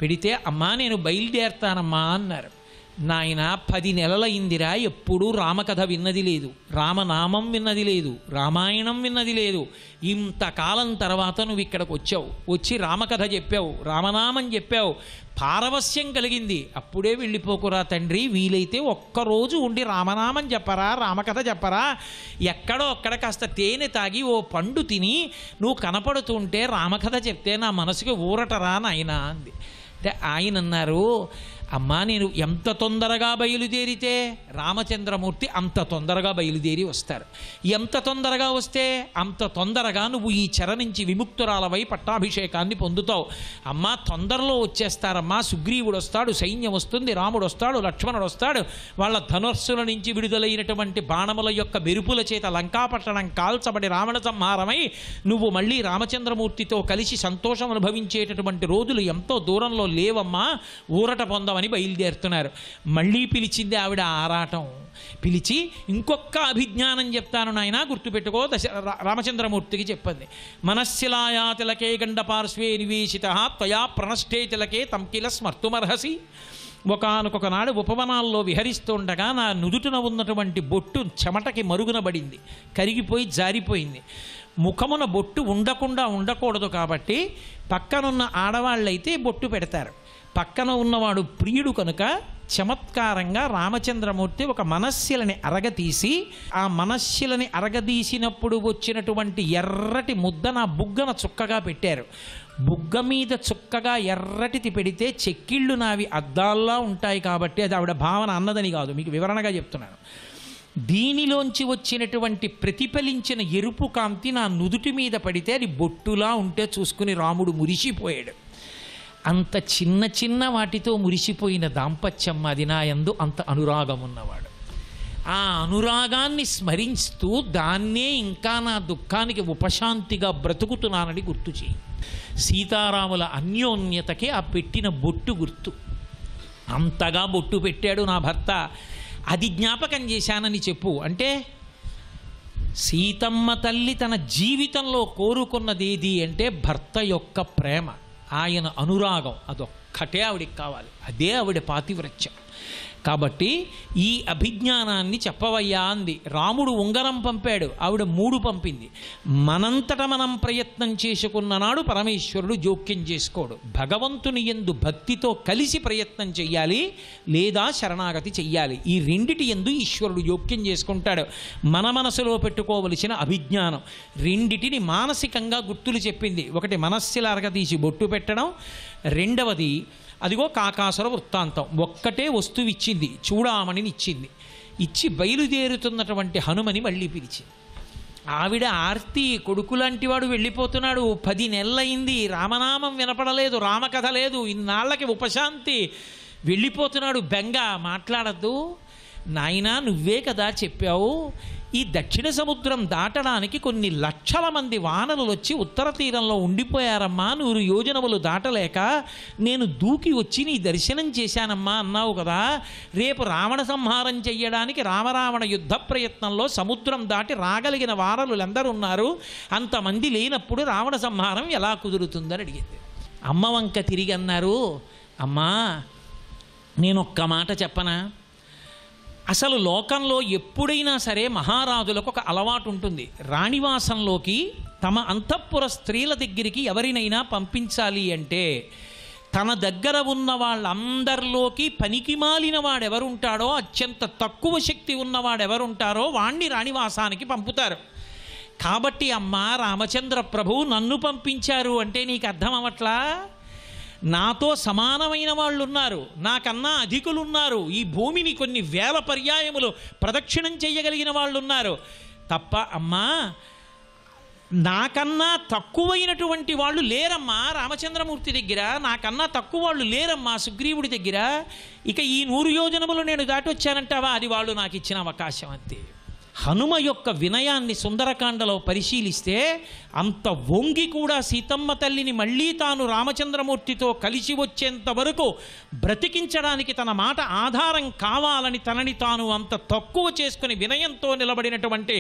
పెడితే అమ్మా నేను బయలుదేరతానమ్మా అన్నారు. నాయన పది నెలలయిందిరా ఎప్పుడూ రామకథ విన్నది లేదు. రామనామం విన్నది లేదు. రామాయణం విన్నది లేదు. ఇంతకాలం తర్వాత నువ్వు ఇక్కడికి వచ్చావు. వచ్చి రామకథ చెప్పావు. రామనామం చెప్పావు. పారవస్యం కలిగింది. అప్పుడే వెళ్ళిపోకురా తండ్రి. వీలైతే ఒక్కరోజు ఉండి రామనామం చెప్పరా రామకథ చెప్పరా. ఎక్కడో అక్కడ కాస్త తేనె తాగి ఓ పండు తిని నువ్వు కనపడుతుంటే రామకథ చెప్తే నా మనసుకి ఊరటరా నాయనా అంది. అంటే ఆయన అన్నారు అమ్మా నేను ఎంత తొందరగా బయలుదేరితే రామచంద్రమూర్తి అంత తొందరగా బయలుదేరి వస్తారు. ఎంత తొందరగా వస్తే అంత తొందరగా నువ్వు ఈ చెర నుంచి విముక్తురాలవై పట్టాభిషేకాన్ని పొందుతావు. అమ్మా తొందరలో వచ్చేస్తారమ్మా సుగ్రీవుడు వస్తాడు సైన్యం వస్తుంది రాముడు వస్తాడు లక్ష్మణుడు వస్తాడు. వాళ్ళ ధనుస్సుల నుంచి విడుదలైనటువంటి బాణముల యొక్క మెరుపుల చేత లంకాపట్టణం కాల్చబడి రావణ సంహారమై నువ్వు మళ్ళీ రామచంద్రమూర్తితో కలిసి సంతోషం అనుభవించేటటువంటి రోజులు ఎంతో దూరంలో లేవమ్మా. ఊరట అని బయలుదేరుతున్నారు. మళ్ళీ పిలిచింది ఆవిడ ఆరాటం. పిలిచి ఇంకొక అభిజ్ఞానం చెప్తాను నాయన గుర్తుపెట్టుకో దశ రామచంద్రమూర్తికి చెప్పింది. మనస్సిలాయా తిలకే గండ పార్శ్వే నివేశిత త్వయా ప్రణష్టే తిలకే తంకిల స్మర్తుమర్హసి. ఒకనొక నాడు ఉపవనాల్లో విహరిస్తుండగా నా నుదుటిన ఉన్నటువంటి బొట్టు చెమటకి మరుగునబడింది కరిగిపోయి జారిపోయింది. ముఖమున బొట్టు ఉండకుండా ఉండకూడదు కాబట్టి పక్కనున్న ఆడవాళ్ళైతే బొట్టు పెడతారు. పక్కన ఉన్నవాడు ప్రియుడు కనుక చమత్కారంగా రామచంద్రమూర్తి ఒక మనస్సులని అరగతీసి ఆ మనస్సులని అరగదీసినప్పుడు వచ్చినటువంటి ఎర్రటి ముద్ద నా బుగ్గన చుక్కగా పెట్టారు. బుగ్గ మీద చుక్కగా ఎర్రటిది పెడితే చెక్కిళ్ళు నావి అద్దాల్లా ఉంటాయి కాబట్టి అది ఆవిడ భావన అన్నదని కాదు మీకు వివరణగా చెప్తున్నాను. దీనిలోంచి వచ్చినటువంటి ప్రతిఫలించిన ఎరుపు కాంతి నా నుదుటి మీద పడితే అది బొట్టులా ఉంటే చూసుకుని రాముడు మురిసిపోయాడు. అంత చిన్న చిన్న వాటితో మురిసిపోయిన దాంపత్యం అది నా యందు అంత అనురాగం ఉన్నవాడు. ఆ అనురాగాన్ని స్మరిస్తూ దాన్నే ఇంకా నా దుఃఖానికి ఉపశాంతిగా బ్రతుకుతున్నానని గుర్తు చేయి. సీతారాముల అన్యోన్యతకి ఆ పెట్టిన బొట్టు గుర్తు. అంతగా బొట్టు పెట్టాడు నా భర్త. అది జ్ఞాపకం చేశానని చెప్పు. అంటే సీతమ్మ తల్లి తన జీవితంలో కోరుకున్నది ఏది అంటే భర్త యొక్క ప్రేమ. ఆయన అనురాగం అదొక్కటే ఆవిడికి కావాలి. అదే ఆవిడ పాతివ్రత్యం. కాబట్టి ఈ అభిజ్ఞానాన్ని చెప్పవయ్యా అంది. రాముడు ఉంగరం పంపాడు ఆవిడ మూడు పంపింది. మనంతట మనం ప్రయత్నం చేసుకున్న నాడు పరమేశ్వరుడు జోక్యం చేసుకోడు. భగవంతుని ఎందు భక్తితో కలిసి ప్రయత్నం చెయ్యాలి లేదా శరణాగతి చెయ్యాలి. ఈ రెండిటి ఎందు ఈశ్వరుడు జోక్యం చేసుకుంటాడు. మన మనసులో పెట్టుకోవలసిన అభిజ్ఞానం. రెండిటిని మానసికంగా గుర్తులు చెప్పింది. ఒకటి మనస్సుల అరగదీసి బొట్టు పెట్టడం. రెండవది అదిగో కాకాసుర వృత్తాంతం. ఒక్కటే వస్తువు ఇచ్చింది చూడామణిని ఇచ్చింది ఇచ్చి బయలుదేరుతున్నటువంటి హనుమని మళ్ళీ పిలిచింది ఆవిడ ఆర్తి కొడుకు వాడు వెళ్ళిపోతున్నాడు. పది నెలలైంది రామనామం వినపడలేదు రామకథ లేదు. ఇన్నాళ్ళకి ఉపశాంతి. వెళ్ళిపోతున్నాడు బెంగ మాట్లాడద్దు. నాయనా నువ్వే కదా చెప్పావు. ఈ దక్షిణ సముద్రం దాటడానికి కొన్ని లక్షల మంది వానలు వచ్చి ఉత్తర తీరంలో ఉండిపోయారమ్మా నూరు యోజనములు దాటలేక నేను దూకి వచ్చి నీ దర్శనం చేశానమ్మా అన్నావు కదా. రేపు రావణ సంహారం చెయ్యడానికి రామరావణ యుద్ధ ప్రయత్నంలో సముద్రం దాటి రాగలిగిన వానలు ఎందరు ఉన్నారు. అంతమంది లేనప్పుడు రావణ సంహారం ఎలా కుదురుతుందని అడిగింది. అమ్మ వంక తిరిగి అన్నారు అమ్మా నేను ఒక్క మాట చెప్పనా? అసలు లోకంలో ఎప్పుడైనా సరే మహారాజులకు ఒక అలవాటు ఉంటుంది. రాణివాసంలోకి తమ అంతఃపుర స్త్రీల దగ్గరికి ఎవరినైనా పంపించాలి అంటే తన దగ్గర ఉన్న వాళ్ళందరిలోకి పనికి మాలిన వాడెవరుంటాడో అత్యంత తక్కువ శక్తి ఉన్నవాడెవరుంటారో వాణ్ణి రాణివాసానికి పంపుతారు. కాబట్టి అమ్మ రామచంద్ర ప్రభు నన్ను పంపించారు అంటే నీకు అర్థం అవట్లా నాతో సమానమైన వాళ్ళు ఉన్నారు నాకన్నా అధికులు ఉన్నారు ఈ భూమిని కొన్ని వేల పర్యాయములు ప్రదక్షిణం చేయగలిగిన వాళ్ళు ఉన్నారు తప్ప అమ్మా నాకన్నా తక్కువైనటువంటి వాళ్ళు లేరమ్మా రామచంద్రమూర్తి దగ్గర. నాకన్నా తక్కువ వాళ్ళు లేరమ్మా సుగ్రీవుడి దగ్గర. ఇక ఈ నూరు యోజనములు నేను దాటొచ్చానంటావా? అది వాళ్ళు నాకు ఇచ్చిన అవకాశం అంతే. హనుమ యొక్క వినయాన్ని సుందరకాండలో పరిశీలిస్తే అంత వంగి కూడా సీతమ్మ తల్లిని మళ్ళీ తాను రామచంద్రమూర్తితో కలిసి వచ్చేంత వరకు బ్రతికించడానికి తన మాట ఆధారం కావాలని తనని తాను అంత తక్కువ చేసుకుని వినయంతో నిలబడినటువంటి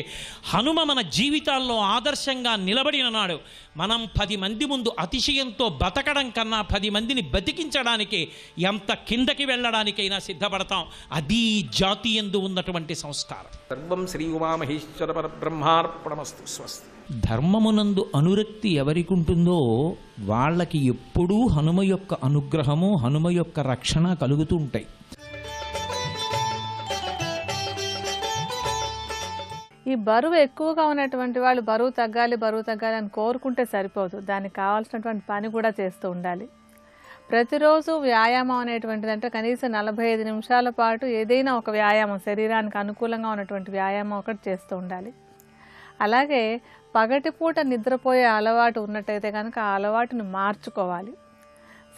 హనుమ మన జీవితాల్లో ఆదర్శంగా నిలబడిన నాడు మనం పది మంది ముందు అతిశయంతో బతకడం కన్నా పది మందిని బతికించడానికి ఎంత కిందకి వెళ్ళడానికైనా సిద్ధపడతాం. అది జాతి ఎందు ఉన్నటువంటి సంస్కారం. సర్వం శ్రీ ఉమామహేశ్వర పరబ్రహ్మార్పణమస్తు స్వస్తి. ధర్మమునందు అనురక్తి ఎవరికి ఉంటుందో వాళ్ళకి ఎప్పుడూ హనుమ యొక్క అనుగ్రహము హనుమ యొక్క రక్షణ కలుగుతూ ఉంటాయి ఈ బరువు ఎక్కువగా ఉన్నటువంటి వాళ్ళు బరువు తగ్గాలి బరువు తగ్గాలి అని కోరుకుంటే సరిపోదు. దానికి కావాల్సినటువంటి పని కూడా చేస్తూ ఉండాలి. ప్రతిరోజు వ్యాయామం అనేటువంటిది అంటే కనీసం నలభై ఐదు నిమిషాల పాటు ఏదైనా ఒక వ్యాయామం శరీరానికి అనుకూలంగా ఉన్నటువంటి వ్యాయామం ఒకటి చేస్తూ ఉండాలి. అలాగే పగటిపూట నిద్రపోయే అలవాటు ఉన్నట్టయితే కనుక ఆ అలవాటును మార్చుకోవాలి.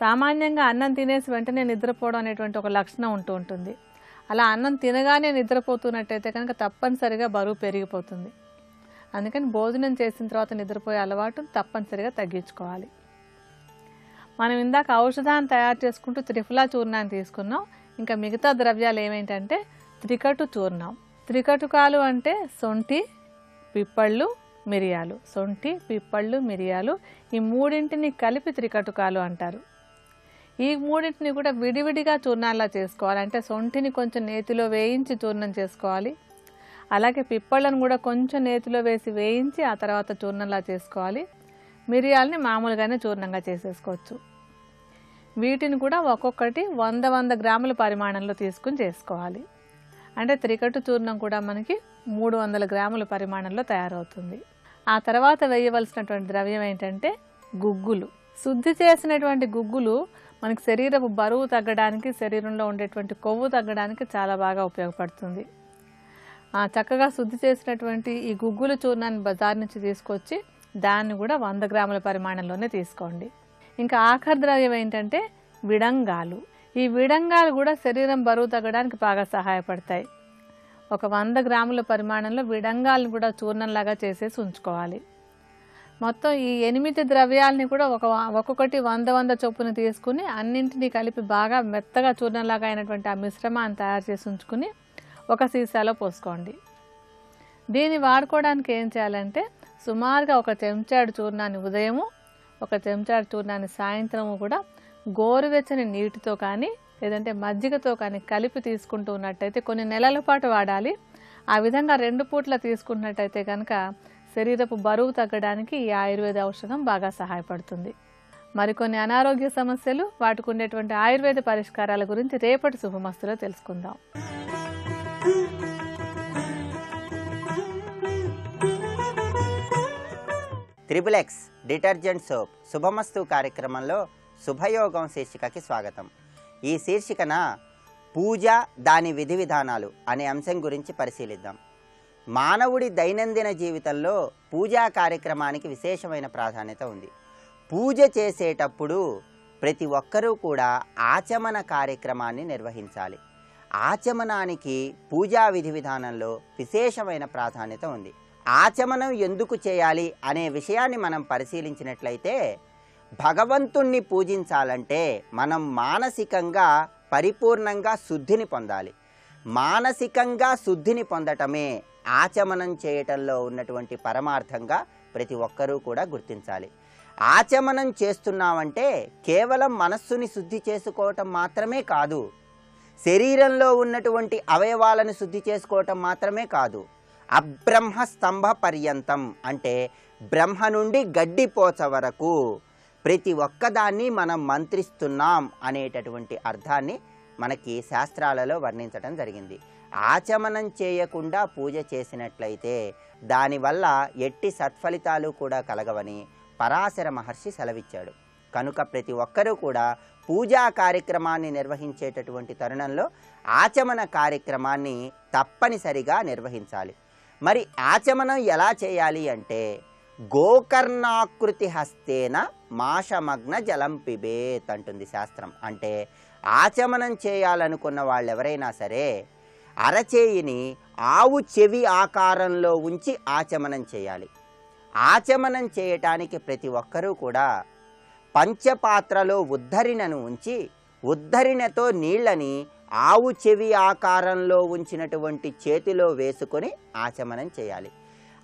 సామాన్యంగా అన్నం తినేసి వెంటనే నిద్రపోవడం అనేటువంటి ఒక లక్షణం ఉంటూ ఉంటుంది. అలా అన్నం తినగానే నిద్రపోతున్నట్టయితే కనుక తప్పనిసరిగా బరువు పెరిగిపోతుంది. అందుకని భోజనం చేసిన తర్వాత నిద్రపోయే అలవాటు తప్పనిసరిగా తగ్గించుకోవాలి. మనం ఇందాక ఔషధాన్ని తయారు చేసుకుంటూ త్రిఫులా చూర్ణాన్ని తీసుకున్నాం. ఇంకా మిగతా ద్రవ్యాలు ఏమేంటంటే త్రికటు చూర్ణం. త్రికటుకాలు అంటే సొంటి పిప్పళ్ళు మిరియాలు. సొంటి పిప్పళ్ళు మిరియాలు ఈ మూడింటిని కలిపి త్రికటుకాలు అంటారు. ఈ మూడింటిని కూడా విడివిడిగా చూర్ణాలా చేసుకోవాలి. అంటే సొంటిని కొంచెం నేతిలో వేయించి చూర్ణం చేసుకోవాలి. అలాగే పిప్పళ్ళను కూడా కొంచెం నేతిలో వేసి వేయించి ఆ తర్వాత చూర్ణంలా చేసుకోవాలి. మిరియాలని మామూలుగానే చూర్ణంగా చేసేసుకోవచ్చు. వీటిని కూడా ఒక్కొక్కటి వంద వంద గ్రాముల పరిమాణంలో తీసుకుని చేసుకోవాలి. అంటే త్రికట్టు చూర్ణం కూడా మనకి మూడు వందల గ్రాముల పరిమాణంలో తయారవుతుంది. ఆ తర్వాత వేయవలసినటువంటి ద్రవ్యం ఏంటంటే గుగ్గులు. శుద్ధి చేసినటువంటి గుగ్గులు మనకి శరీరపు బరువు తగ్గడానికి శరీరంలో ఉండేటువంటి కొవ్వు తగ్గడానికి చాలా బాగా ఉపయోగపడుతుంది. చక్కగా శుద్ధి చేసినటువంటి ఈ గుగ్గుల చూర్ణాన్ని బజార్ నుంచి తీసుకొచ్చి దాన్ని కూడా వంద గ్రాముల పరిమాణంలోనే తీసుకోండి. ఇంకా ఆఖరి ద్రవ్యం ఏంటంటే విడంగాలు. ఈ విడంగాలు కూడా శరీరం బరువు తగ్గడానికి బాగా సహాయపడతాయి. ఒక వంద గ్రాముల పరిమాణంలో విడంగాలను కూడా చూర్ణంలాగా చేసేసి ఉంచుకోవాలి. మొత్తం ఈ ఎనిమిది ద్రవ్యాలని కూడా ఒక ఒక్కొక్కటి వంద వంద చొప్పున తీసుకుని అన్నింటినీ కలిపి బాగా మెత్తగా చూర్ణంలాగా అయినటువంటి ఆ మిశ్రమాన్ని తయారు చేసి ఉంచుకుని ఒక సీసాలో పోసుకోండి. దీన్ని వాడుకోవడానికి ఏం చేయాలంటే సుమారుగా ఒక చెంచాడు చూర్ణాన్ని ఉదయము ఒక చెంచాడు చూర్ణాన్ని సాయంత్రము కూడా గోరువెచ్చని నీటితో కానీ లేదంటే మజ్జిగతో కానీ కలిపి తీసుకుంటూ ఉన్నట్టయితే కొన్ని నెలల పాటు వాడాలి. ఆ విధంగా రెండు పూట్ల తీసుకున్నట్టయితే కనుక శరీరపు బరువు తగ్గడానికి ఈ ఆయుర్వేద ఔషధం బాగా సహాయపడుతుంది. మరికొన్ని అనారోగ్య సమస్యలు వాటికి ఉండేటువంటి ఆయుర్వేద పరిష్కారాల గురించి రేపటి శుభమస్తులో తెలుసుకుందాం. త్రిబుల్ ఎక్స్ డిటర్జెంట్ సోప్ శుభమస్తు కార్యక్రమంలో శుభయోగం శీర్షికకి స్వాగతం. ఈ శీర్షికన పూజ దాని విధి విధానాలు అనే అంశం గురించి పరిశీలిద్దాం. మానవుడి దైనందిన జీవితంలో పూజా కార్యక్రమానికి విశేషమైన ప్రాధాన్యత ఉంది. పూజ చేసేటప్పుడు ప్రతి ఒక్కరూ కూడా ఆచమన కార్యక్రమాన్ని నిర్వహించాలి. ఆచమనానికి పూజా విధి విధానంలో విశేషమైన ప్రాధాన్యత ఉంది. ఆచమనం ఎందుకు చేయాలి అనే విషయాన్ని మనం పరిశీలించినట్లయితే భగవంతుణ్ణి పూజించాలంటే మనం మానసికంగా పరిపూర్ణంగా శుద్ధిని పొందాలి. మానసికంగా శుద్ధిని పొందటమే ఆచమనం చేయటంలో ఉన్నటువంటి పరమార్థంగా ప్రతి ఒక్కరూ కూడా గుర్తించాలి. ఆచమనం చేస్తున్నామంటే కేవలం మనస్సుని శుద్ధి చేసుకోవటం మాత్రమే కాదు శరీరంలో ఉన్నటువంటి అవయవాలను శుద్ధి చేసుకోవటం మాత్రమే కాదు అబ్రహ్మ స్తంభ పర్యంతం అంటే బ్రహ్మ నుండి గడ్డిపోచ వరకు ప్రతి ఒక్కదాన్ని మనం మంత్రిస్తున్నాం అనేటటువంటి అర్థాన్ని మనకి శాస్త్రాలలో వర్ణించడం జరిగింది. ఆచమనం చేయకుండా పూజ చేసినట్లయితే దానివల్ల ఎట్టి సత్ఫలితాలు కూడా కలగవని పరాశర మహర్షి సెలవిచ్చాడు. కనుక ప్రతి ఒక్కరూ కూడా పూజా కార్యక్రమాన్ని నిర్వహించేటటువంటి తరుణంలో ఆచమన కార్యక్రమాన్ని తప్పనిసరిగా నిర్వహించాలి. మరి ఆచమనం ఎలా చేయాలి అంటే గోకర్ణాకృతి హస్తేన మాషమగ్న జలం పిబేత్ అంటుంది శాస్త్రం. అంటే ఆచమనం చేయాలనుకున్న వాళ్ళు ఎవరైనా సరే అరచేయిని ఆవు చెవి ఆకారంలో ఉంచి ఆచమనం చేయాలి. ఆచమనం చేయటానికి ప్రతి ఒక్కరూ కూడా పంచపాత్రలో ఉద్ధరిణను ఉంచి ఉద్ధరిణతో నీళ్ళని ఆవు చెవి ఆకారంలో ఉంచినటువంటి చేతిలో వేసుకొని ఆచమనం చేయాలి.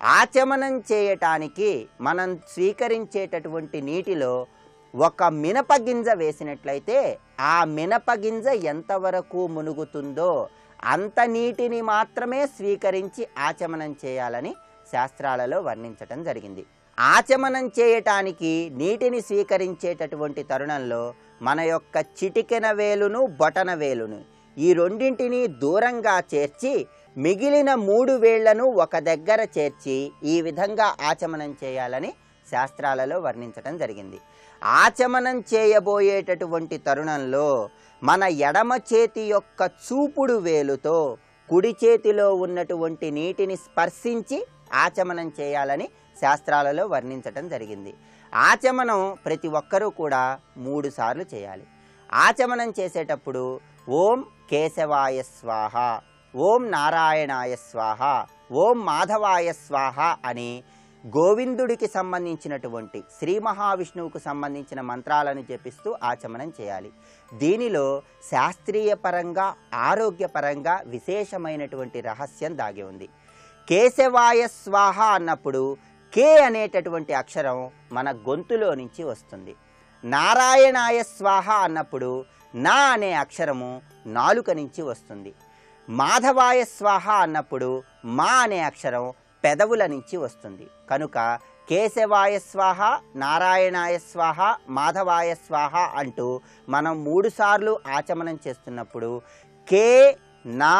ఆచమనం చేయటానికి మనం స్వీకరించేటటువంటి నీటిలో ఒక మినప గింజ వేసినట్లయితే ఆ మినప గింజ ఎంతవరకు మునుగుతుందో అంత నీటిని మాత్రమే స్వీకరించి ఆచమనం చేయాలని శాస్త్రాలలో వర్ణించటం జరిగింది. ఆచమనం చేయటానికి నీటిని స్వీకరించేటటువంటి తరుణంలో మన యొక్క చిటికెన వేలును బొటన వేలును ఈ రెండింటిని దూరంగా చేర్చి మిగిలిన మూడు వేళ్ళను ఒక దగ్గర చేర్చి ఈ విధంగా ఆచమనం చేయాలని శాస్త్రాలలో వర్ణించటం జరిగింది. ఆచమనం చేయబోయేటటువంటి తరుణంలో మన ఎడమ చేతి యొక్క చూపుడు వేలుతో కుడి చేతిలో ఉన్నటువంటి నీటిని స్పర్శించి ఆచమనం చేయాలని శాస్త్రాలలో వర్ణించటం జరిగింది. ఆచమనం ప్రతి ఒక్కరూ కూడా మూడు సార్లు చేయాలి. ఆచమనం చేసేటప్పుడు ఓం కేశవాయ స్వాహ ఓం నారాయణాయ స్వాహ ఓం మాధవాయ స్వాహ అని గోవిందుడికి సంబంధించినటువంటి శ్రీ మహావిష్ణువుకు సంబంధించిన మంత్రాలను జపిస్తూ ఆచమనం చేయాలి. దీనిలో శాస్త్రీయ పరంగా ఆరోగ్యపరంగా విశేషమైనటువంటి రహస్యం దాగి ఉంది. కేశవాయ స్వాహ అన్నప్పుడు కే అనేటటువంటి అక్షరం మన గొంతులో నుంచి వస్తుంది. నారాయణాయ స్వాహ అన్నప్పుడు నా అనే అక్షరము నాలుక నుంచి వస్తుంది. మాధవాయ స్వాహ అన్నప్పుడు మా అనే అక్షరం పెదవుల నుంచి వస్తుంది. కనుక కేశవాయ స్వాహ నారాయణాయ స్వాహ మాధవాయ స్వాహ అంటూ మనం మూడుసార్లు ఆచమనం చేస్తున్నప్పుడు కే నా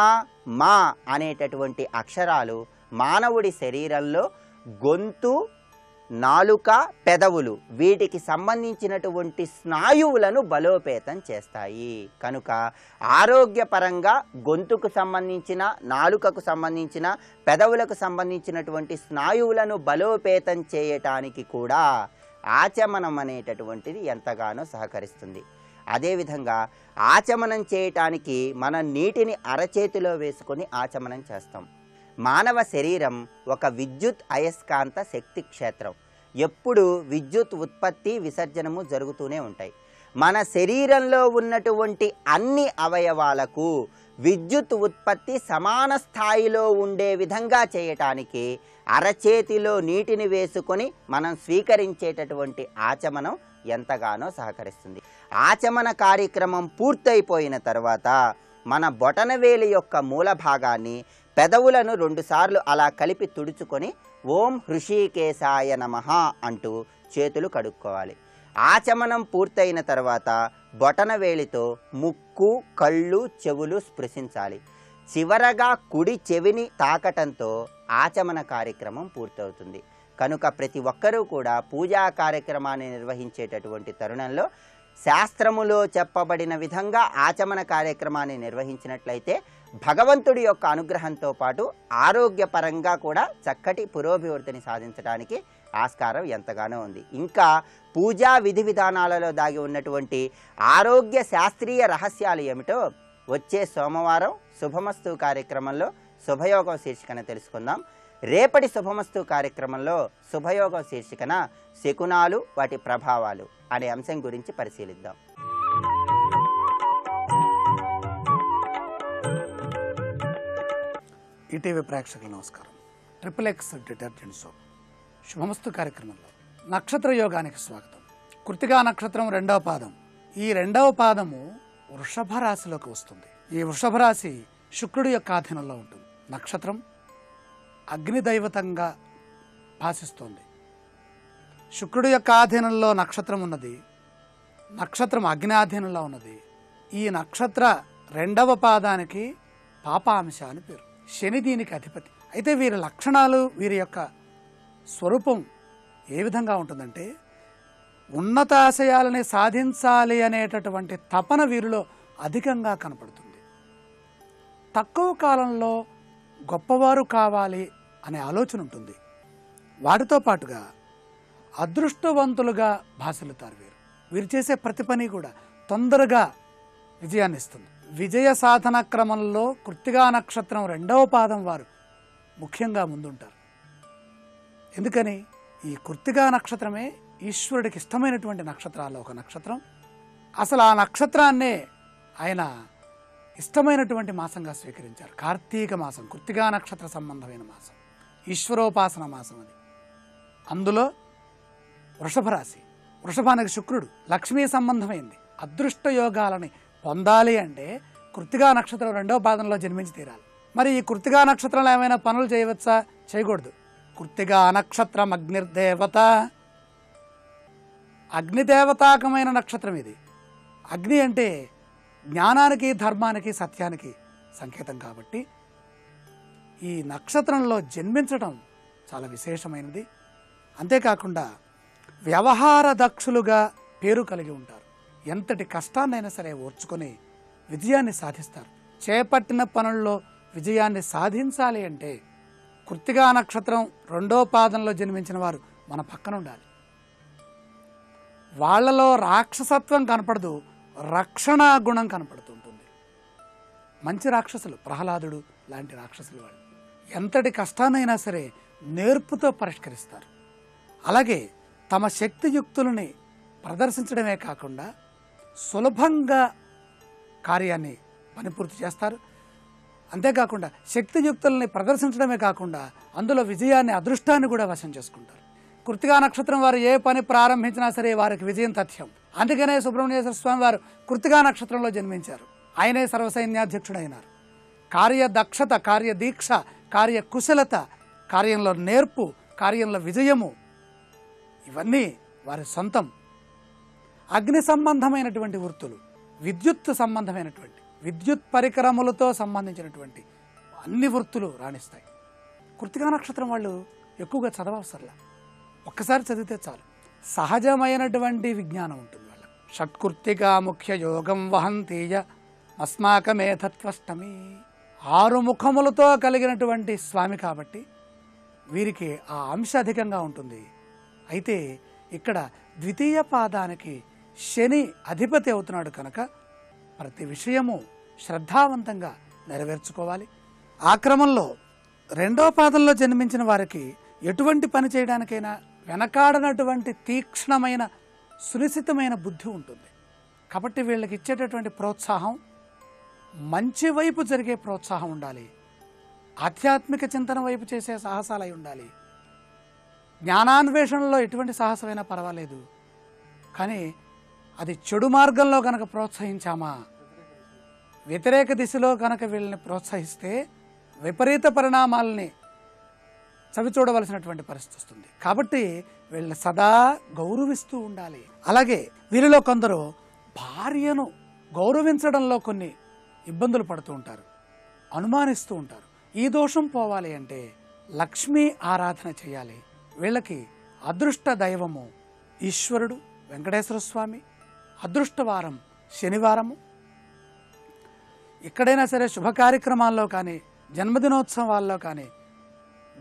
మా అనేటటువంటి అక్షరాలు మానవుడి శరీరంలో గొంతు నాలుక పెదవులు వీటికి సంబంధించినటువంటి స్నాయువులను బలోపేతం చేస్తాయి. కనుక ఆరోగ్యపరంగా గొంతుకు సంబంధించిన నాలుకకు సంబంధించిన పెదవులకు సంబంధించినటువంటి స్నాయువులను బలోపేతం చేయటానికి కూడా ఆచమనం అనేటటువంటిది ఎంతగానో సహకరిస్తుంది. అదేవిధంగా ఆచమనం చేయటానికి మనం నీటిని అరచేతిలో వేసుకొని ఆచమనం చేస్తాం. మానవ శరీరం ఒక విద్యుత్ అయస్కాంత శక్తి క్షేత్రం. ఎప్పుడు విద్యుత్ ఉత్పత్తి విసర్జనము జరుగుతూనే ఉంటాయి. మన శరీరంలో ఉన్నటువంటి అన్ని అవయవాలకు విద్యుత్ ఉత్పత్తి సమాన స్థాయిలో ఉండే విధంగా చేయటానికి అరచేతిలో నీటిని వేసుకొని మనం స్వీకరించేటటువంటి ఆచమనం ఎంతగానో సహకరిస్తుంది. ఆచమన కార్యక్రమం పూర్తయిపోయిన తర్వాత మన బొటనవేలి యొక్క మూల భాగాన్ని పెదవులను రెండుసార్లు అలా కలిపి తుడుచుకొని ఓం హృషికేశాయ నమః అంటూ చేతులు కడుక్కోవాలి. ఆచమనం పూర్తయిన తర్వాత బొటనవేలితో ముక్కు కళ్ళు చెవులు స్పృశించాలి. చివరగా కుడి చెవిని తాకటంతో ఆచమన కార్యక్రమం పూర్తవుతుంది. కనుక ప్రతి ఒక్కరూ కూడా పూజా కార్యక్రమాన్ని నిర్వహించేటటువంటి తరుణంలో శాస్త్రములో చెప్పబడిన విధంగా ఆచమన కార్యక్రమాన్ని నిర్వహించినట్లయితే భగవంతుడి యొక్క అనుగ్రహంతో పాటు ఆరోగ్యపరంగా కూడా చక్కటి పురోభివృద్ధిని సాధించడానికి ఆస్కారం ఎంతగానో ఉంది. ఇంకా పూజా విధి విధానాలలో దాగి ఉన్నటువంటి ఆరోగ్య శాస్త్రీయ రహస్యాలు ఏమిటో వచ్చే సోమవారం శుభమస్తు కార్యక్రమంలో శుభయోగం శీర్షికన తెలుసుకుందాం. రేపటి శుభమస్తు కార్యక్రమంలో శుభయోగం శీర్షికన శకునాలు వాటి ప్రభావాలు అనే అంశం గురించి పరిశీలిద్దాం. ఈటీవీ ప్రేక్షకులు నమస్కారం. ట్రిపుల్ ఎక్స్ డిటర్జెంట్ సోప్ శుభమస్తు కార్యక్రమంలో నక్షత్ర యోగానికి స్వాగతం. కృతిగా నక్షత్రం రెండవ పాదం. ఈ రెండవ పాదము వృషభ రాశిలోకి వస్తుంది. ఈ వృషభ రాశి శుక్రుడి యొక్క ఆధీనంలో ఉంటుంది. నక్షత్రం అగ్నిదైవతంగా భాషిస్తోంది. శుక్రుడి యొక్క ఆధీనంలో నక్షత్రం ఉన్నది. నక్షత్రం అగ్ని ఆధీనంలో ఉన్నది. ఈ నక్షత్ర రెండవ పాదానికి పాపాంశ అని పేరు. శని దీనికి అధిపతి. అయితే వీరి లక్షణాలు వీరి యొక్క స్వరూపం ఏ విధంగా ఉంటుందంటే ఉన్నతాశయాలని సాధించాలి అనేటటువంటి తపన వీరిలో అధికంగా కనపడుతుంది. తక్కువ కాలంలో గొప్పవారు కావాలి అనే ఆలోచన ఉంటుంది. వాటితో పాటుగా అదృష్టవంతులుగా భాసిల్లుతారు వీరు. వీరు చేసే ప్రతి పని కూడా తొందరగా విజయాన్ని ఇస్తుంది. విజయ సాధన క్రమంలో కృత్తిగా నక్షత్రం రెండవ పాదం వారు ముఖ్యంగా ముందుంటారు. ఎందుకని? ఈ కృత్తిగా నక్షత్రమే ఈశ్వరుడికి ఇష్టమైనటువంటి నక్షత్రాల్లో ఒక నక్షత్రం. అసలు ఆ నక్షత్రాన్నే ఆయన ఇష్టమైనటువంటి మాసంగా స్వీకరించారు. కార్తీక మాసం కృత్తిగా నక్షత్ర సంబంధమైన మాసం ఈశ్వరోపాసన మాసం అది. అందులో వృషభ రాశి. వృషభానికి శుక్రుడు లక్ష్మీ సంబంధమైంది. అదృష్ట యోగాలని పొందాలి అంటే కృత్తిగా నక్షత్రం రెండవ పాదంలో జన్మించి తీరాలి. మరి ఈ కృత్తిగా నక్షత్రంలో ఏమైనా పనులు చేయవచ్చా? చేయకూడదు. కృత్తిగా నక్షత్రం అగ్నిర్దేవత. అగ్నిదేవతాకమైన నక్షత్రం ఇది. అగ్ని అంటే జ్ఞానానికి ధర్మానికి సత్యానికి సంకేతం కాబట్టి ఈ నక్షత్రంలో జన్మించడం చాలా విశేషమైనది. అంతేకాకుండా వ్యవహార దక్షులుగా పేరు కలిగి ఉంటారు. ఎంతటి కష్టాన్నైనా సరే ఓర్చుకొని విజయాన్ని సాధిస్తారు. చేపట్టిన పనుల్లో విజయాన్ని సాధించాలి అంటే కృత్తిగా నక్షత్రం రెండో పాదంలో జన్మించిన వారు మన పక్కన ఉండాలి. వాళ్ళలో రాక్షసత్వం కనపడదు రక్షణ గుణం కనపడుతుంటుంది మంచి రాక్షసులు ప్రహ్లాదుడు లాంటి రాక్షసులు వాళ్ళు. ఎంతటి కష్టాన్నైనా సరే నేర్పుతో పరిష్కరిస్తారు. అలాగే తమ శక్తియుక్తులని ప్రదర్శించడమే కాకుండా సులభంగా కార్యాన్ని పనిపూర్తి చేస్తారు. అంతేకాకుండా శక్తియుక్తుల్ని ప్రదర్శించడమే కాకుండా అందులో విజయాన్ని అదృష్టాన్ని కూడా వశం చేసుకుంటారు. కృతికా నక్షత్రం వారు ఏ పని ప్రారంభించినా సరే వారికి విజయం తథ్యం. అందుకనే సుబ్రహ్మణ్యేశ్వర స్వామి వారు కృతిగా నక్షత్రంలో జన్మించారు. ఆయనే సర్వసైన్యాధ్యక్షుడైనారు. కార్యదక్షత కార్యదీక్ష కార్యకుశలత కార్యంలో నేర్పు కార్యంలో విజయము ఇవన్నీ వారి సొంతం. అగ్ని సంబంధమైనటువంటి వృత్తులు విద్యుత్ సంబంధమైనటువంటి విద్యుత్ పరికరములతో సంబంధించినటువంటి అన్ని వృత్తులు రాణిస్తాయి. కృతికా నక్షత్రం వాళ్ళు ఎక్కువగా చదవవసరలా. ఒక్కసారి చదివితే చాలు. సహజమైనటువంటి విజ్ఞానం ఉంటుంది వాళ్ళకి. షట్కృత్తిగా ముఖ్య యోగం వహంతీయ అస్మాకమేధత్వష్టమి. ఆరు ముఖములతో కలిగినటువంటి స్వామి కాబట్టి వీరికి ఆ అంశ అధికంగా ఉంటుంది. అయితే ఇక్కడ ద్వితీయ పాదానికి శని అధిపతి అవుతున్నాడు కనుక ప్రతి విషయము శ్రద్ధావంతంగా నెరవేర్చుకోవాలి. ఆ క్రమంలో రెండో పాదంలో జన్మించిన వారికి ఎటువంటి పని చేయడానికైనా వెనకాడనటువంటి తీక్ష్ణమైన సునిశ్చితమైన బుద్ధి ఉంటుంది. కాబట్టి వీళ్ళకి ఇచ్చేటటువంటి ప్రోత్సాహం మంచి వైపు జరిగే ప్రోత్సాహం ఉండాలి. ఆధ్యాత్మిక చింతన వైపు చేసే సాహసాలై ఉండాలి. జ్ఞానాన్వేషణలో ఎటువంటి సాహసమైనా పర్వాలేదు. కానీ అది చెడు మార్గంలో కనుక ప్రోత్సహించామా? వ్యతిరేక దిశలో కనుక వీళ్ళని ప్రోత్సహిస్తే విపరీత పరిణామాలని చవి చూడవలసినటువంటి పరిస్థితి వస్తుంది. కాబట్టి వీళ్ళని సదా గౌరవిస్తూ ఉండాలి. అలాగే వీరిలో కొందరు భార్యను గౌరవించడంలో కొన్ని ఇబ్బందులు పడుతూ ఉంటారు. అనుమానిస్తూ ఉంటారు. ఈ దోషం పోవాలి అంటే లక్ష్మీ ఆరాధన చేయాలి. వీళ్ళకి అదృష్ట దైవము ఈశ్వరుడు వెంకటేశ్వర స్వామి అదృష్టవారం శనివారము. ఎక్కడైనా సరే శుభ కార్యక్రమాల్లో కానీ జన్మదినోత్సవాల్లో కానీ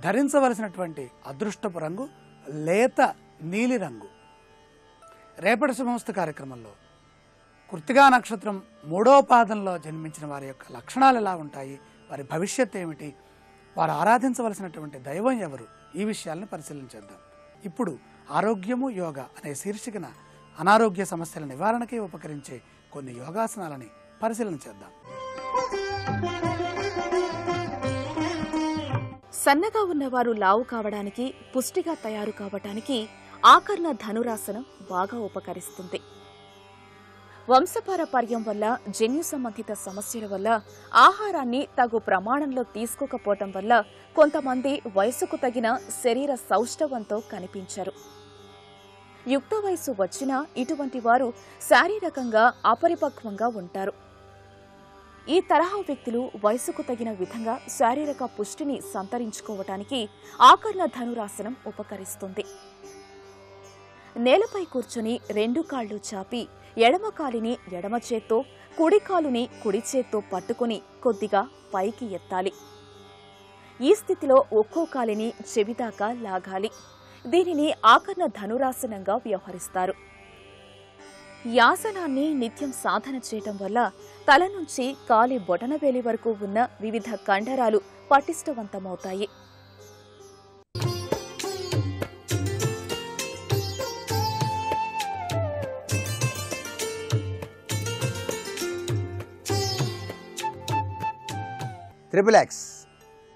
ధరించవలసినటువంటి అదృష్టపు రంగు లేత నీలి రంగు. రేపటి శుభంస్థ కార్యక్రమంలో కృతిగా నక్షత్రం మూడో పాదంలో జన్మించిన వారి యొక్క లక్షణాలు ఎలా ఉంటాయి వారి భవిష్యత్ ఏమిటి వారు ఆరాధించవలసినటువంటి దైవం ఎవరు ఈ విషయాలను పరిశీలించేద్దాం ఇప్పుడు ఆరోగ్యము యోగా అనే శీర్షికన అనారోగ్య సమస్యల నివారణకి ఉపకరించే కొన్ని యోగాసనాలని పరిశీలన చేద్దాం. సన్నగా ఉన్నవారు లావు కావడానికి పుష్టిగా తయారు కావటానికి ఆకర్ణ ధనురాసనం బాగా ఉపకరిస్తుంది. వంశపారపర్యం వల్ల జన్యు సంబంధిత సమస్యల వల్ల ఆహారాన్ని తగు ప్రమాణంలో తీసుకోకపోవటం వల్ల కొంతమంది వయసుకు తగిన శరీర సౌష్ఠవంతో కనిపించరు. యుక్త వయసు వచ్చినా ఇటువంటి వారు శారీరకంగా అపరిపక్వంగా ఉంటారు. ఈ తరహా వ్యక్తులు వయసుకు తగిన విధంగా శారీరక పుష్టిని సంతరించుకోవటానికి ఆకర్ణ ధనురాసనం ఉపకరిస్తుంది. నేలపై కూర్చుని రెండు కాళ్ళు చాపి ఎడమ కాలిని ఎడమ చేత్తో కుడి కాలుని కుడి చేత్తో పట్టుకుని కొద్దిగా పైకి ఎత్తాలి. ఈ స్థితిలో ఒక్కో కాలిని చెవిదాకా లాగాలి. దీనిని ఆకర్ణ ధనురాసనంగా వ్యవహరిస్తారు. యాసనాన్ని నిత్యం సాధన చేయటం వల్ల తల నుంచి కాలి బొటనవేలి వరకు ఉన్న వివిధ కండరాలు పటిష్టవంతమవుతాయి. త్రిబుల్ ఎక్స్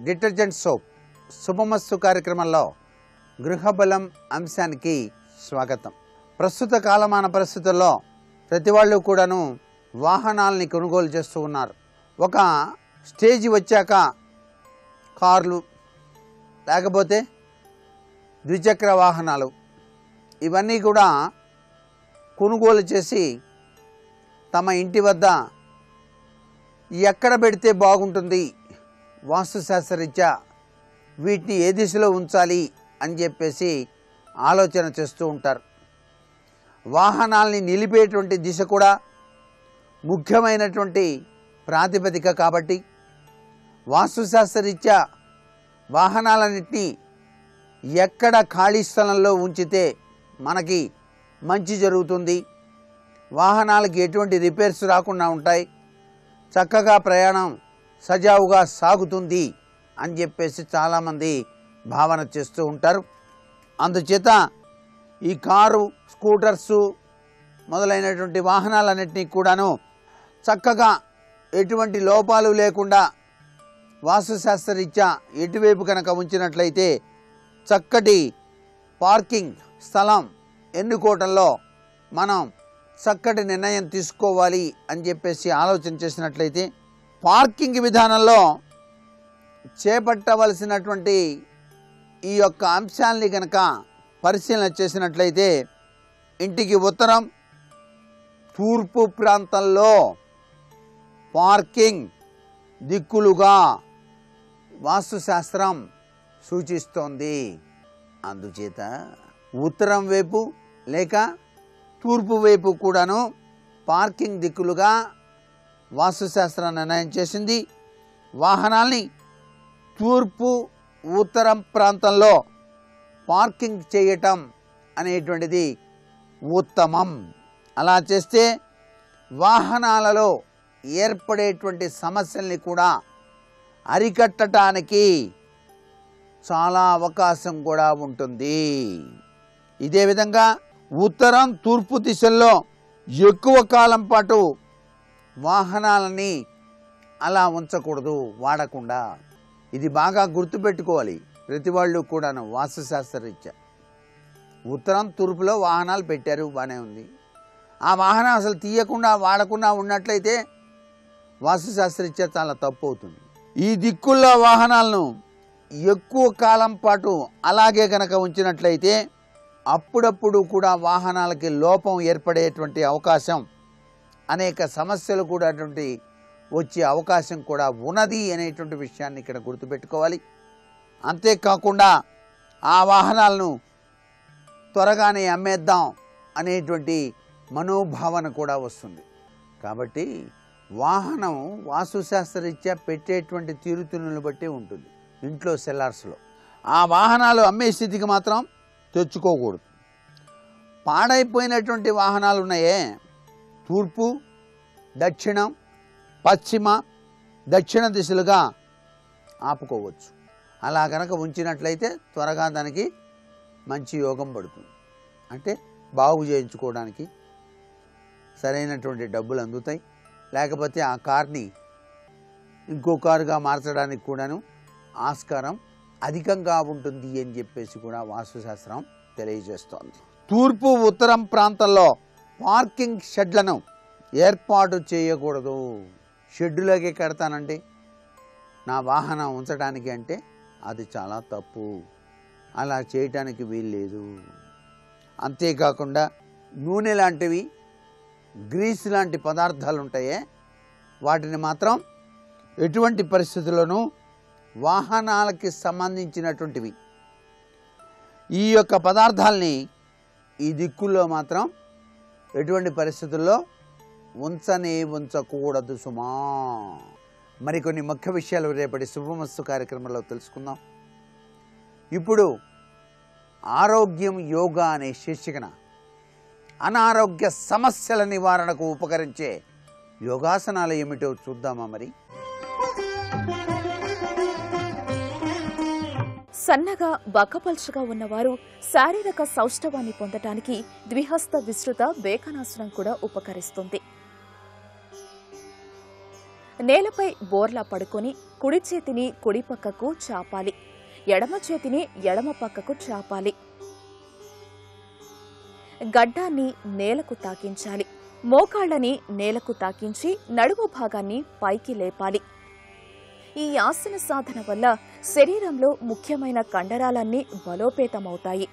డిటర్జెంట్ సోప్ శుభమస్సు కార్యక్రమంలో గృహబలం అంశానికి స్వాగతం. ప్రస్తుత కాలమాన పరిస్థితుల్లో ప్రతి వాళ్ళు కూడాను వాహనాలని కొనుగోలు చేస్తూ ఉన్నారు. ఒక స్టేజ్ వచ్చాక కార్లు లేకపోతే ద్విచక్ర వాహనాలు ఇవన్నీ కూడా కొనుగోలు చేసి తమ ఇంటి వద్ద ఎక్కడ పెడితే బాగుంటుంది వాస్తుశాస్త్రరీత్యా వీటిని ఏ దిశలో ఉంచాలి అని చెప్పేసి ఆలోచన చేస్తూ ఉంటారు. వాహనాల్ని నిలిపేటువంటి దిశ కూడా ముఖ్యమైనటువంటి ప్రాతిపదిక కాబట్టి వాస్తుశాస్త్రరీత్యా వాహనాలన్నింటినీ ఎక్కడ ఖాళీ స్థలంలో ఉంచితే మనకి మంచి జరుగుతుంది. వాహనాలకి ఎటువంటి రిపేర్స్ రాకుండా ఉంటాయి. చక్కగా ప్రయాణం సజావుగా సాగుతుంది అని చెప్పేసి చాలామంది భావన చేస్తూ ఉంటారు. అందుచేత ఈ కారు స్కూటర్సు మొదలైనటువంటి వాహనాలన్నింటినీ కూడాను చక్కగా ఎటువంటి లోపాలు లేకుండా వాస్తుశాస్త్రరీత్యా ఎటువైపు కనుక ఉంచినట్లయితే చక్కటి పార్కింగ్ స్థలం ఎన్నుకోవటంలో మనం చక్కటి నిర్ణయం తీసుకోవాలి అని చెప్పేసి ఆలోచన చేసినట్లయితే పార్కింగ్ విధానంలో చేపట్టవలసినటువంటి ఈ యొక్క అంశాలని కనుక పరిశీలన చేసినట్లయితే ఇంటికి ఉత్తరం తూర్పు ప్రాంతంలో పార్కింగ్ దిక్కులుగా వాస్తుశాస్త్రం సూచిస్తోంది. అందుచేత ఉత్తరం వైపు లేక తూర్పు వైపు కూడాను పార్కింగ్ దిక్కులుగా వాస్తుశాస్త్రం నిర్ణయం చేసింది. వాహనాల్ని తూర్పు ఉత్తరం ప్రాంతంలో పార్కింగ్ చేయటం అనేటువంటిది ఉత్తమం. అలా చేస్తే వాహనాలలో ఏర్పడేటువంటి సమస్యల్ని కూడా అరికట్టడానికి చాలా అవకాశం కూడా ఉంటుంది. ఇదే విధంగా ఉత్తరం తూర్పు దిశల్లో ఎక్కువ కాలం పాటు వాహనాలని అలా ఉంచకూడదు వాడకుండా. ఇది బాగా గుర్తుపెట్టుకోవాలి. ప్రతి వాళ్ళు కూడాను వాస్తుశాస్త్రరీత్యా. ఉత్తరం తూర్పులో వాహనాలు పెట్టారు బాగానే ఉంది. ఆ వాహనం అసలు తీయకుండా వాడకుండా ఉన్నట్లయితే వాస్తుశాస్త్రరీత్యా చాలా తప్పు అవుతుంది ఈ దిక్కుల్లో వాహనాలను ఎక్కువ కాలం పాటు అలాగే కనుక ఉంచినట్లయితే అప్పుడప్పుడు కూడా వాహనాలకి లోపం ఏర్పడేటువంటి అవకాశం అనేక సమస్యలు కూడా అటువంటి వచ్చే అవకాశం కూడా ఉన్నది అనేటువంటి విషయాన్ని ఇక్కడ గుర్తుపెట్టుకోవాలి. అంతేకాకుండా ఆ వాహనాలను త్వరగానే అమ్మేద్దాం అనేటువంటి మనోభావన కూడా వస్తుంది. కాబట్టి వాహనం వాస్తుశాస్త్రరీత్యా పెట్టేటువంటి తీరుతులను బట్టి ఉంటుంది ఇంట్లో సెల్లార్స్లో. ఆ వాహనాలు అమ్మే స్థితికి మాత్రం తెచ్చుకోకూడదు. పాడైపోయినటువంటి వాహనాలు ఉన్నాయే తూర్పు దక్షిణం పశ్చిమ దక్షిణ దిశలుగా ఆపుకోవచ్చు. అలా కనుక ఉంచినట్లయితే త్వరగా దానికి మంచి యోగం పడుతుంది. అంటే బాగు చేయించుకోవడానికి సరైనటువంటి డబ్బులు అందుతాయి. లేకపోతే ఆ కార్ని ఇంకో కారుగా మార్చడానికి కూడాను ఆస్కారం అధికంగా ఉంటుంది అని చెప్పేసి కూడా వాస్తుశాస్త్రం తెలియజేస్తోంది. తూర్పు ఉత్తరం ప్రాంతంలో పార్కింగ్ షెడ్లను ఏర్పాటు చేయకూడదు. షెడ్డులోకి కడతానండి. నా వాహనం ఉంచడానికి అంటే అది చాలా తప్పు. అలా చేయటానికి వీల్లేదు. అంతేకాకుండా నూనె లాంటివి గ్రీస్ లాంటి పదార్థాలు ఉంటాయే వాటిని మాత్రం ఎటువంటి పరిస్థితుల్లోనూ వాహనాలకి సంబంధించినటువంటివి. ఈ యొక్క పదార్థాల్ని ఈ దిక్కుల్లో మాత్రం ఎటువంటి పరిస్థితుల్లో ఉంచనే ఉంచకూడదు సుమా. మరికొన్ని ముఖ్య విషయాలు రేపటి శుభమస్తు కార్యక్రమంలో తెలుసుకుందాం. ఇప్పుడు ఆరోగ్యం యోగా అనే శీర్షికన అనారోగ్య సమస్యల నివారణకు ఉపకరించే యోగాసనాలు ఏమిటో చూద్దామా మరి? సన్నగా బక్కపల్చగా ఉన్నవారు శారీరక సౌష్ఠవాన్ని పొందటానికి ద్విహస్త విస్తృత బేకనాసనం కూడా ఉపకరిస్తుంది. నేలపై బోర్లా పడుకొని కుడి చేతిని కుడి పక్కకు చాపాలి. ఎడమ చేతిని ఎడమ పక్కకు చాపాలి. గడ్డాన్ని నేలకు తాకించాలి. మోకాళ్ళని నేలకు తాకించి నడుము భాగాన్ని పైకి లేపాలి. ఈ ఆసన సాధన వల్ల శరీరంలో ముఖ్యమైన కండరాలన్నీ బలోపేతమవుతాయి.